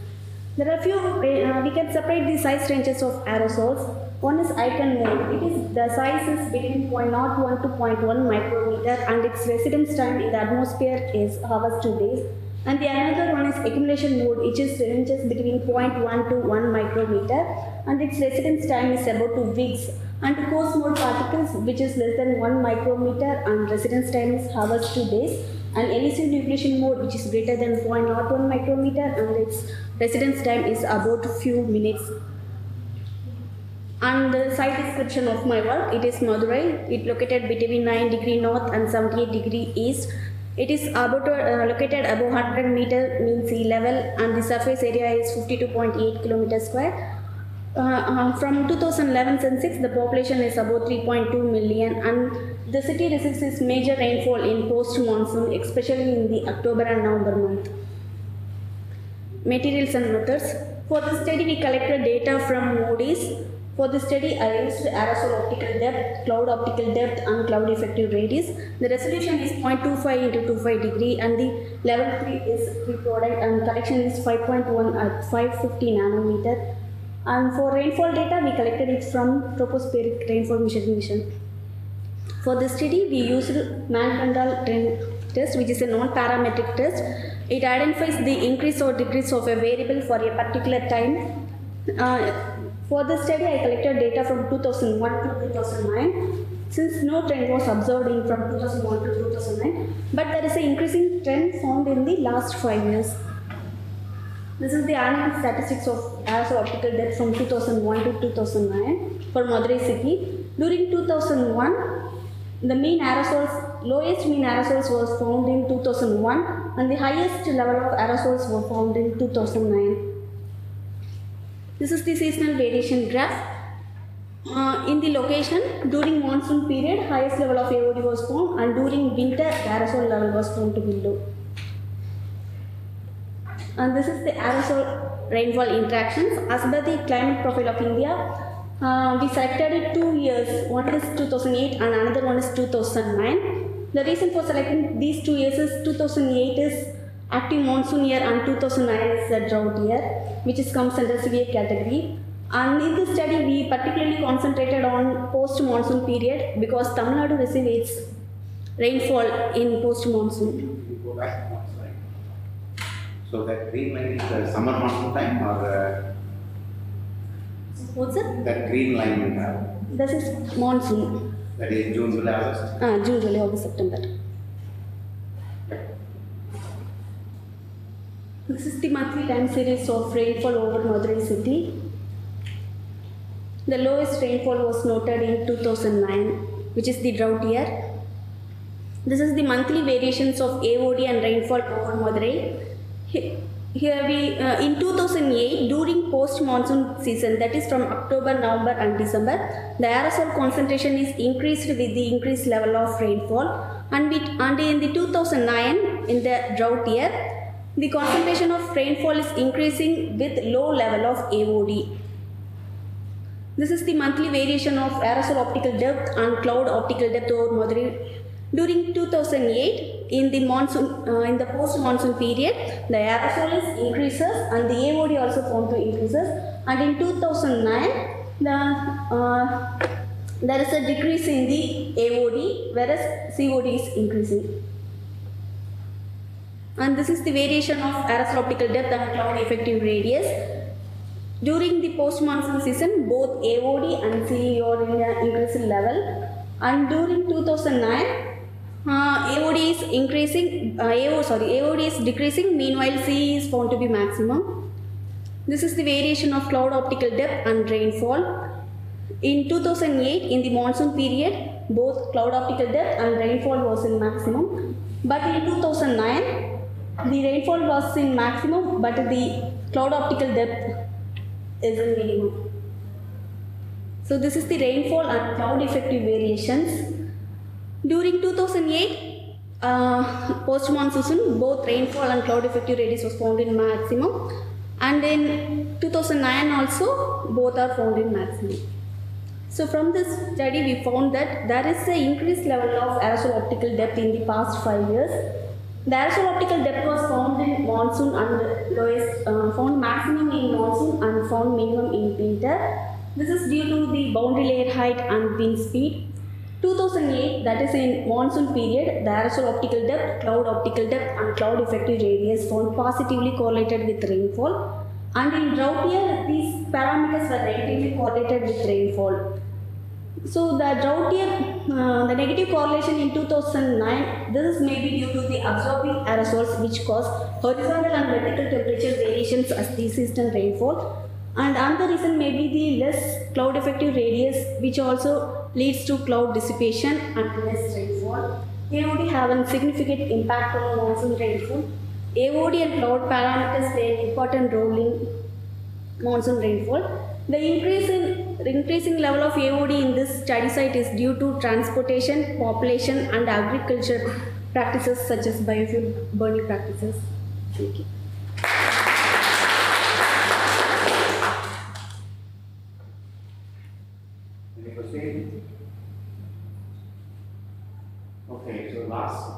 There are few, uh, we can separate the size ranges of aerosols. One is Aitken mode. It is the size is between 0.01 to 0.1 micrometer and its residence time in the atmosphere is hours to days. And the another one is accumulation mode, which is ranges between 0.1 to 1 micrometer, and its residence time is about 2 weeks. And coarse mode particles, which is less than 1 micrometer, and residence time is hours to days. And emissive nucleation mode, which is greater than 0.01 micrometer, and its residence time is about few minutes. And the site description of my work, it is Madurai. It located between 9 degree north and 78 degree east. It is about, uh, located above 100 meter mean sea level and the surface area is 52.8 kilometers square. Uh, uh, from 2011 census, the population is about 3.2 million and the city receives its major rainfall in post-monsoon, especially in the October and November month. Materials and methods. For the study, we collected data from MODIS. For the study, I used aerosol optical depth, cloud optical depth, and cloud effective radius. The resolution is 0.25 into 25 degree, and the level 3 is pre-product, and collection is 5.1 at 550 nanometer. And for rainfall data, we collected it from tropospheric rainfall measuring mission. For the study, we used train test, which is a non-parametric test. It identifies the increase or decrease of a variable for a particular time. Uh, for the study, I collected data from 2001 to 2009. Since no trend was observed in from 2001 to 2009, but there is an increasing trend found in the last five years. This is the annual statistics of aerosol optical depth from 2001 to 2009 for Madurai city. During 2001, the mean aerosols, lowest mean aerosols was found in 2001 and the highest level of aerosols were found in 2009. This is the seasonal variation graph. Uh, in the location, during monsoon period, highest level of AOD was found and during winter, aerosol level was found to be low. And this is the aerosol rainfall interactions. As per the climate profile of India, uh, we selected two years. One is 2008 and another one is 2009. The reason for selecting these two years is 2008 is active monsoon year and 2009 is a drought year, which is comes under severe category. And in this study, we particularly concentrated on post-monsoon period because Tamil Nadu receives its rainfall in post-monsoon. You go back one slide. So that green line is the summer monsoon time or uh, What's it? that green line you have, This is monsoon. that is June, July, August. Ah, June, July, August, September. This is the monthly time series of rainfall over Madurai city. The lowest rainfall was noted in 2009, which is the drought year. This is the monthly variations of AOD and rainfall over Madurai. Here we, uh, in 2008, during post-monsoon season, that is from October, November and December, the aerosol concentration is increased with the increased level of rainfall. And, with, and in the 2009, in the drought year, the concentration of rainfall is increasing with low level of AOD. This is the monthly variation of aerosol optical depth and cloud optical depth over Madurai. During 2008, in the monsoon, uh, in the post-monsoon period, the aerosol is increases and the AOD also found to increases. And in 2009, the uh, there is a decrease in the AOD, whereas COD is increasing. And this is the variation of aerosol optical depth and cloud effective radius. During the post-monsoon season, both AOD and CE are increasing level. And during 2009, uh, AOD is increasing, uh, AO, sorry, AOD is decreasing, meanwhile CE is found to be maximum. This is the variation of cloud optical depth and rainfall. In 2008, in the monsoon period, both cloud optical depth and rainfall was in maximum. But in 2009, the rainfall was in maximum, but the cloud optical depth is in minimum. So this is the rainfall and cloud effective variations. During 2008, uh, post monsoon, both rainfall and cloud effective radius was found in maximum. And in 2009 also, both are found in maximum. So from this study, we found that there is an increased level of aerosol optical depth in the past five years. The aerosol optical depth was found in monsoon and lowest, uh, found maximum in monsoon and found minimum in winter. This is due to the boundary layer height and wind speed. 2008, that is in monsoon period, the aerosol optical depth, cloud optical depth and cloud effective radius found positively correlated with rainfall. And in drought year, these parameters were negatively correlated with rainfall. So the drought uh, the negative correlation in 2009, this is maybe due to the absorbing aerosols which cause horizontal and vertical temperature variations as the seasonal rainfall. And another reason may be the less cloud effective radius which also leads to cloud dissipation and less rainfall. AOD have a significant impact on monsoon rainfall. AOD and cloud parameters play an important role in monsoon rainfall. The increase in increasing level of AOD in this study site is due to transportation, population, and agriculture practices such as biofuel burning practices. Thank you. Okay, so last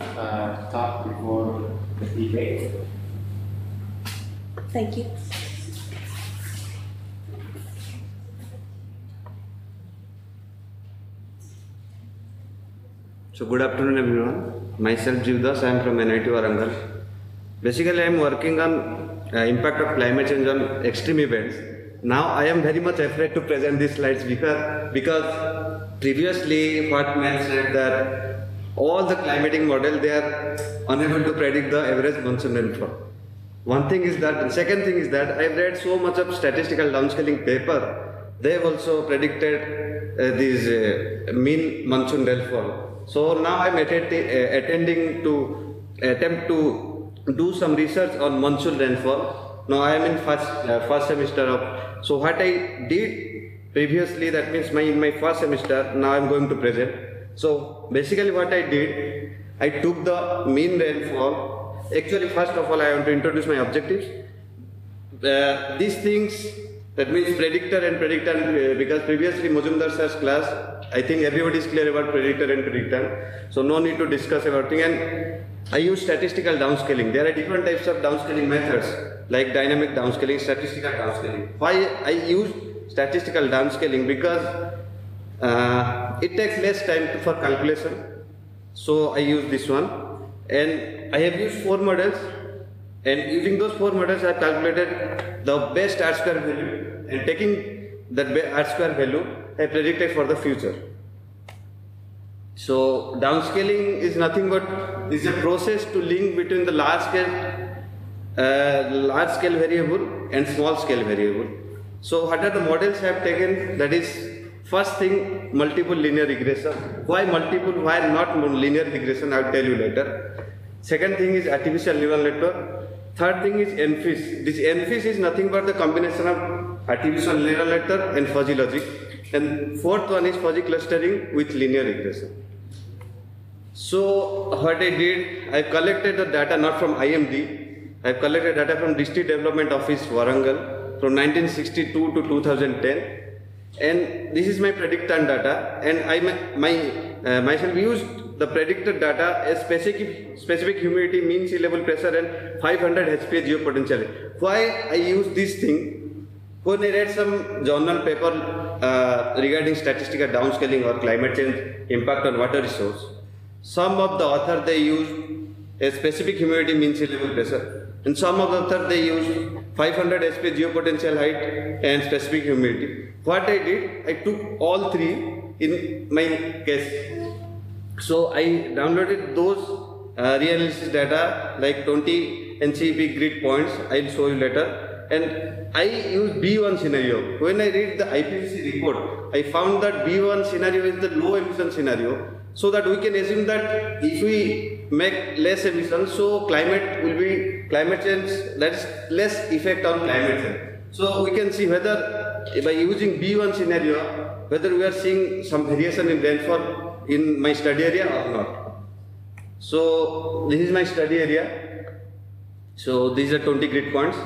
uh, talk before the debate. Thank you. So good afternoon everyone. Myself Jivdas, I am from NIT Warangal. Basically I am working on uh, impact of climate change on extreme events. Now I am very much afraid to present these slides because, because previously what man said that all the climatic model they are unable to predict the average monsoon rainfall. One thing is that, second thing is that I've read so much of statistical downscaling paper. They have also predicted uh, these uh, mean monsoon rainfall. So now I'm uh, attending to attempt to do some research on monsoon rainfall. Now I am in first uh, first semester of. So what I did previously, that means my in my first semester. Now I'm going to present. So basically, what I did, I took the mean rainfall. Actually, first of all, I want to introduce my objectives. Uh, these things, that means predictor and predictand, uh, because previously Mujumdar sir's class, I think everybody is clear about predictor and predictand. So no need to discuss about thing. And I use statistical downscaling. There are different types of downscaling methods, like dynamic downscaling, statistical downscaling. Why I use statistical downscaling? Because uh, it takes less time for calculation. So I use this one. And I have used four models. And using those four models, I calculated the best R square value. And taking that R square value, I predicted for the future. So downscaling is nothing but is a process to link between the large scale, uh, large scale variable and small scale variable. So what are the models I have taken? That is first thing multiple linear regression. Why multiple? Why not linear regression? I will tell you later. Second thing is artificial neural network. Third thing is ANFIS. This ANFIS is nothing but the combination of artificial neural network and fuzzy logic. And fourth one is fuzzy clustering with linear regression. So what I did, I collected the data not from IMD, I collected data from District Development Office Warangal from 1962 to 2010 and this is my predictor data and I my, my uh, myself used the predicted data as specific specific humidity, mean sea level pressure and 500 HPA geopotential. Why I use this thing? When I read some journal paper uh, regarding statistical downscaling or climate change impact on water resource, some of the author they use a specific humidity mean sea level pressure and some of the author they use 500 SPA geopotential height and specific humidity. What I did, I took all three in my case. So I downloaded those uh, reanalysis data like 20 NCEP grid points, I'll show you later. And I use B1 scenario. When I read the IPCC report, I found that B1 scenario is the low emission scenario so that we can assume that if we make less emissions, so climate will be climate change that is less effect on climate change. So we can see whether by using B1 scenario, whether we are seeing some variation in rainfall in my study area or not. So this is my study area. So these are 20 grid points.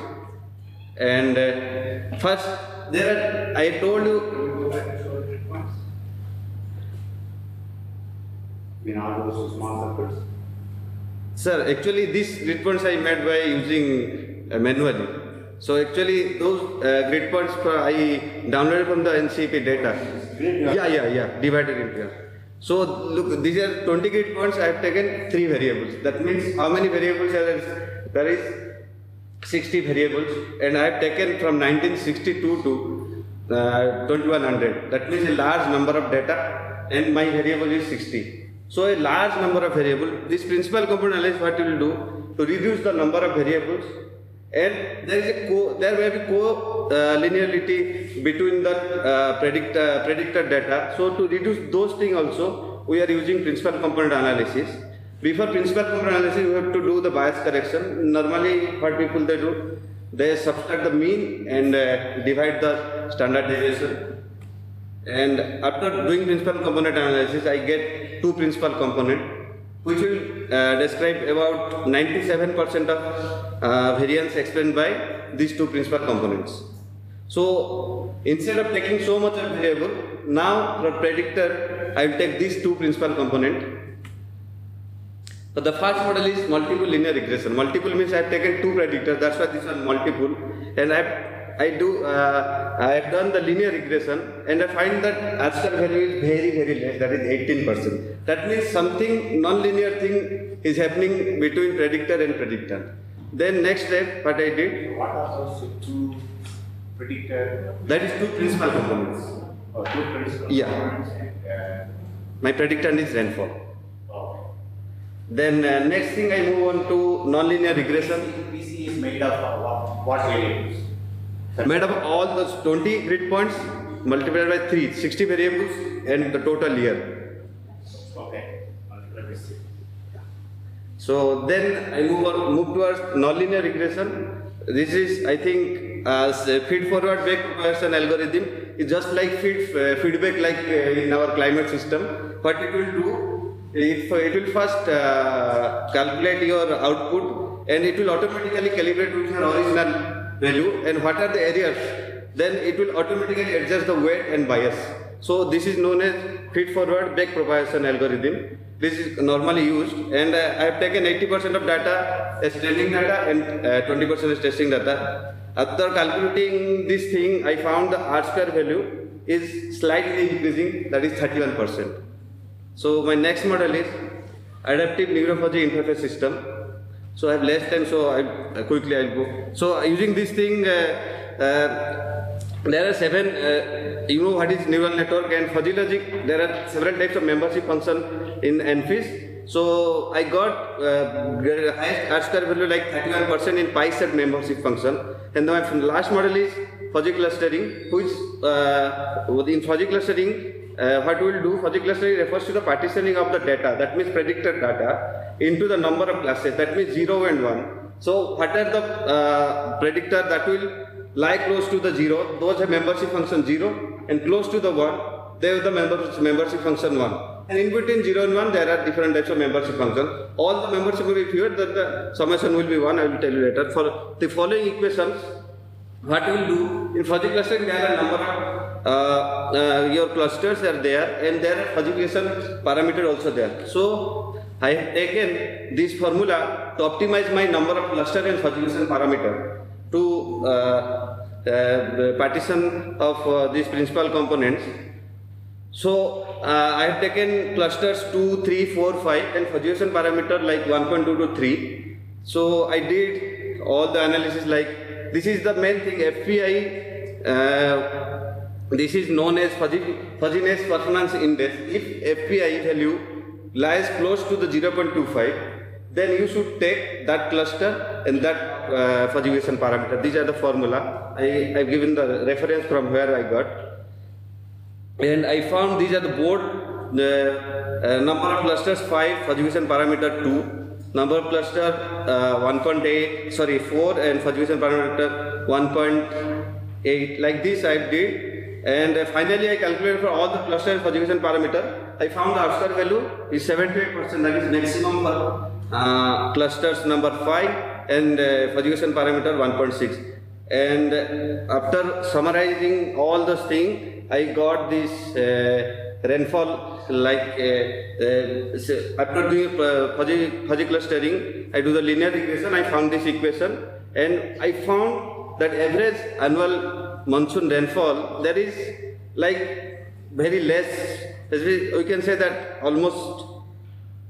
And uh, first, there are, I told you, In all those small circuits. Sir, actually these grid points I made by using uh, manually. So actually those uh, grid points for I downloaded from the NCEP data. Yeah, yeah, yeah, divided into. So look, these are 20 grid points. I have taken three variables. That means how many variables are there? There is 60 variables, and I have taken from 1962 to uh, 2100. That means a large number of data, and my variable is 60. So a large number of variables. This principal component analysis what will do to reduce the number of variables, and there is a co there may be co uh, linearity between the uh, predict uh, predicted data. So to reduce those things also, we are using principal component analysis. Before principal component analysis, we have to do the bias correction. Normally, what people they do, they subtract the mean and uh, divide the standard deviation. And after doing principal component analysis, I get two principal component, which will uh, describe about 97% of uh, variance explained by these two principal components. So instead of taking so much of variable, now for predictor, I will take these two principal component. So the first model is multiple linear regression. Multiple means I have taken two predictors, that's why this one multiple. And I have I do, uh, I have done the linear regression and I find that R-star value is very, very less, that is 18%. That means something non-linear thing is happening between predictor and predictand. Then next step, what I did, What are those two predictor? that is two principal components. Or two principal Yeah. components and, uh, My predictand is rainfall. Then uh, next thing I move on to nonlinear regression. PC is made up of what, what variables? Made up of all those 20 grid points multiplied by 3, 60 variables and the total year. Okay. Let me see. So then I move on, move towards nonlinear regression. This is, I think, as a feed-forward back propagation algorithm. It's just like feed, uh, feedback, like uh, in our climate system. What it will do, if uh, it will first uh, calculate your output, and it will automatically calibrate with your original value. And what are the errors? Then it will automatically adjust the weight and bias. So this is known as feed-forward back propagation algorithm. This is normally used and uh, I have taken 80% of data as training data and uh, 20% as testing data. After calculating this thing, I found the R square value is slightly increasing, that is 31%. So my next model is adaptive neuro-fuzzy inference system. So I have less time, so I uh, quickly I'll go. So uh, using this thing, uh, uh, there are seven, uh, you know what is neural network and fuzzy logic. There are several types of membership function in ANFIS. So I got uh, highest R square value like 31% in PySet membership function. And my last model is fuzzy clustering, which uh, in fuzzy clustering, uh, what we will do, fuzzy clustering refers to the partitioning of the data, that means predicted data, into the number of classes, that means 0 and 1. So what are the uh, predictor that will lie close to the 0, those have membership function 0 and close to the 1, they have the members, membership function 1. And in between 0 and 1 there are different types of membership function. All the membership will be fewer, then the summation will be 1, I will tell you later. For the following equations, what you will do, in fuzzy clustering there are number of uh, uh, your clusters are there and their fuzzification parameter also there. So I have taken this formula to optimize my number of cluster and fuzzification parameter to uh, uh, partition of uh, these principal components. So I have taken clusters 2, 3, 4, 5 and fuzzification parameter like 1.2 to 3. So I did all the analysis like this is the main thing FPI uh, this is known as fuzzy, fuzziness performance index. If FPI value lies close to the 0.25 then you should take that cluster and that uh, parameter. These are the formula. I have given the reference from where I got. And I found these are the board the uh, number of clusters 5 fuzzification parameter 2 number of cluster uh, 1.8 sorry 4 and fuzzification parameter 1.8 like this I did and uh, finally I calculated for all the cluster and fuzzification parameter I found the R value is 78% that is maximum for uh, clusters number 5 and uh, parameter 1.6 And after summarizing all those things, I got this uh, rainfall like uh, uh, after doing uh, fuzzy, fuzzy clustering, I do the linear regression. I found this equation, and I found that average annual monsoon rainfall there is like very less. We can say that almost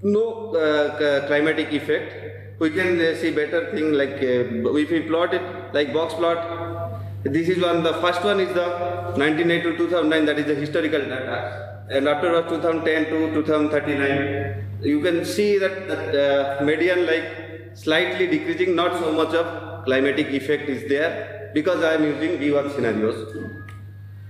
no uh, climatic effect. We can uh, see better thing like uh, if we plot it like box plot. This is one. The first one is the 1980 to 2009. That is the historical data, and afterwards 2010 to 2039. You can see that that uh, median like slightly decreasing. Not so much of climatic effect is there because I am using B1 scenarios.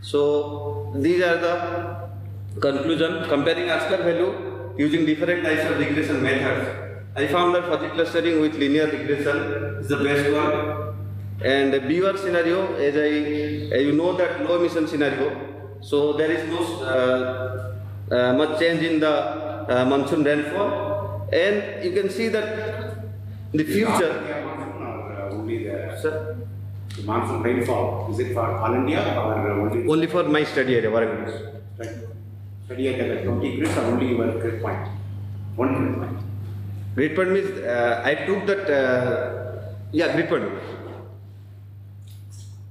So these are the conclusion comparing Asper value using different types of regression methods. I found that fuzzy clustering with linear regression is the best one. And B1 scenario, as I, you know that low emission scenario, so there is no uh, uh, much change in the uh, monsoon rainfall. And you can see that in the future, the, sir, the monsoon rainfall, is it for all India or only? only for my study area, Warangal. Study at the twenty grids or only your grid point? One grid point. Grid point means uh, I took that, uh, yeah, grid point.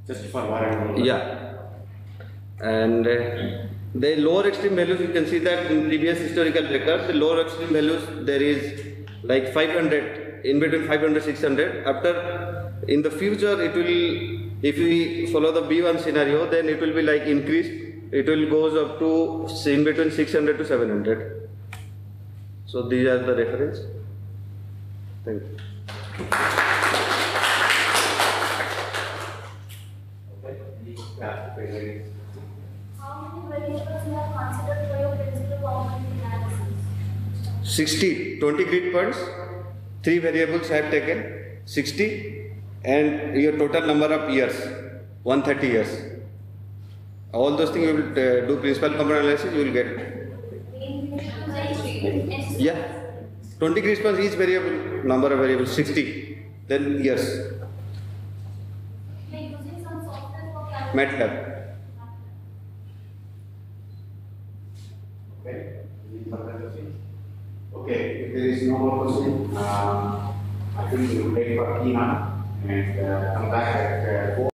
Just for Warangal? Yeah. And uh, the lower extreme values, you can see that in previous historical records, the lower extreme values, there is like 500, in between 500, 600. After, in the future, it will, if we follow the B1 scenario, then it will be like increased. It will goes up to in between 600 to 700. So these are the reference. Thank you. How many variables you have considered for your principal probability analysis? 60, 20 grid points, three variables I have taken, 60, and your total number of years, 130 years. All those things you will uh, do principal component analysis, you will get. Yeah, 20 grid points each variable, number of variables, 60, then years. MATLAB. Okay. Okay, if there is no more question, uh, I think we will take for Tina and uh, come back at uh, four.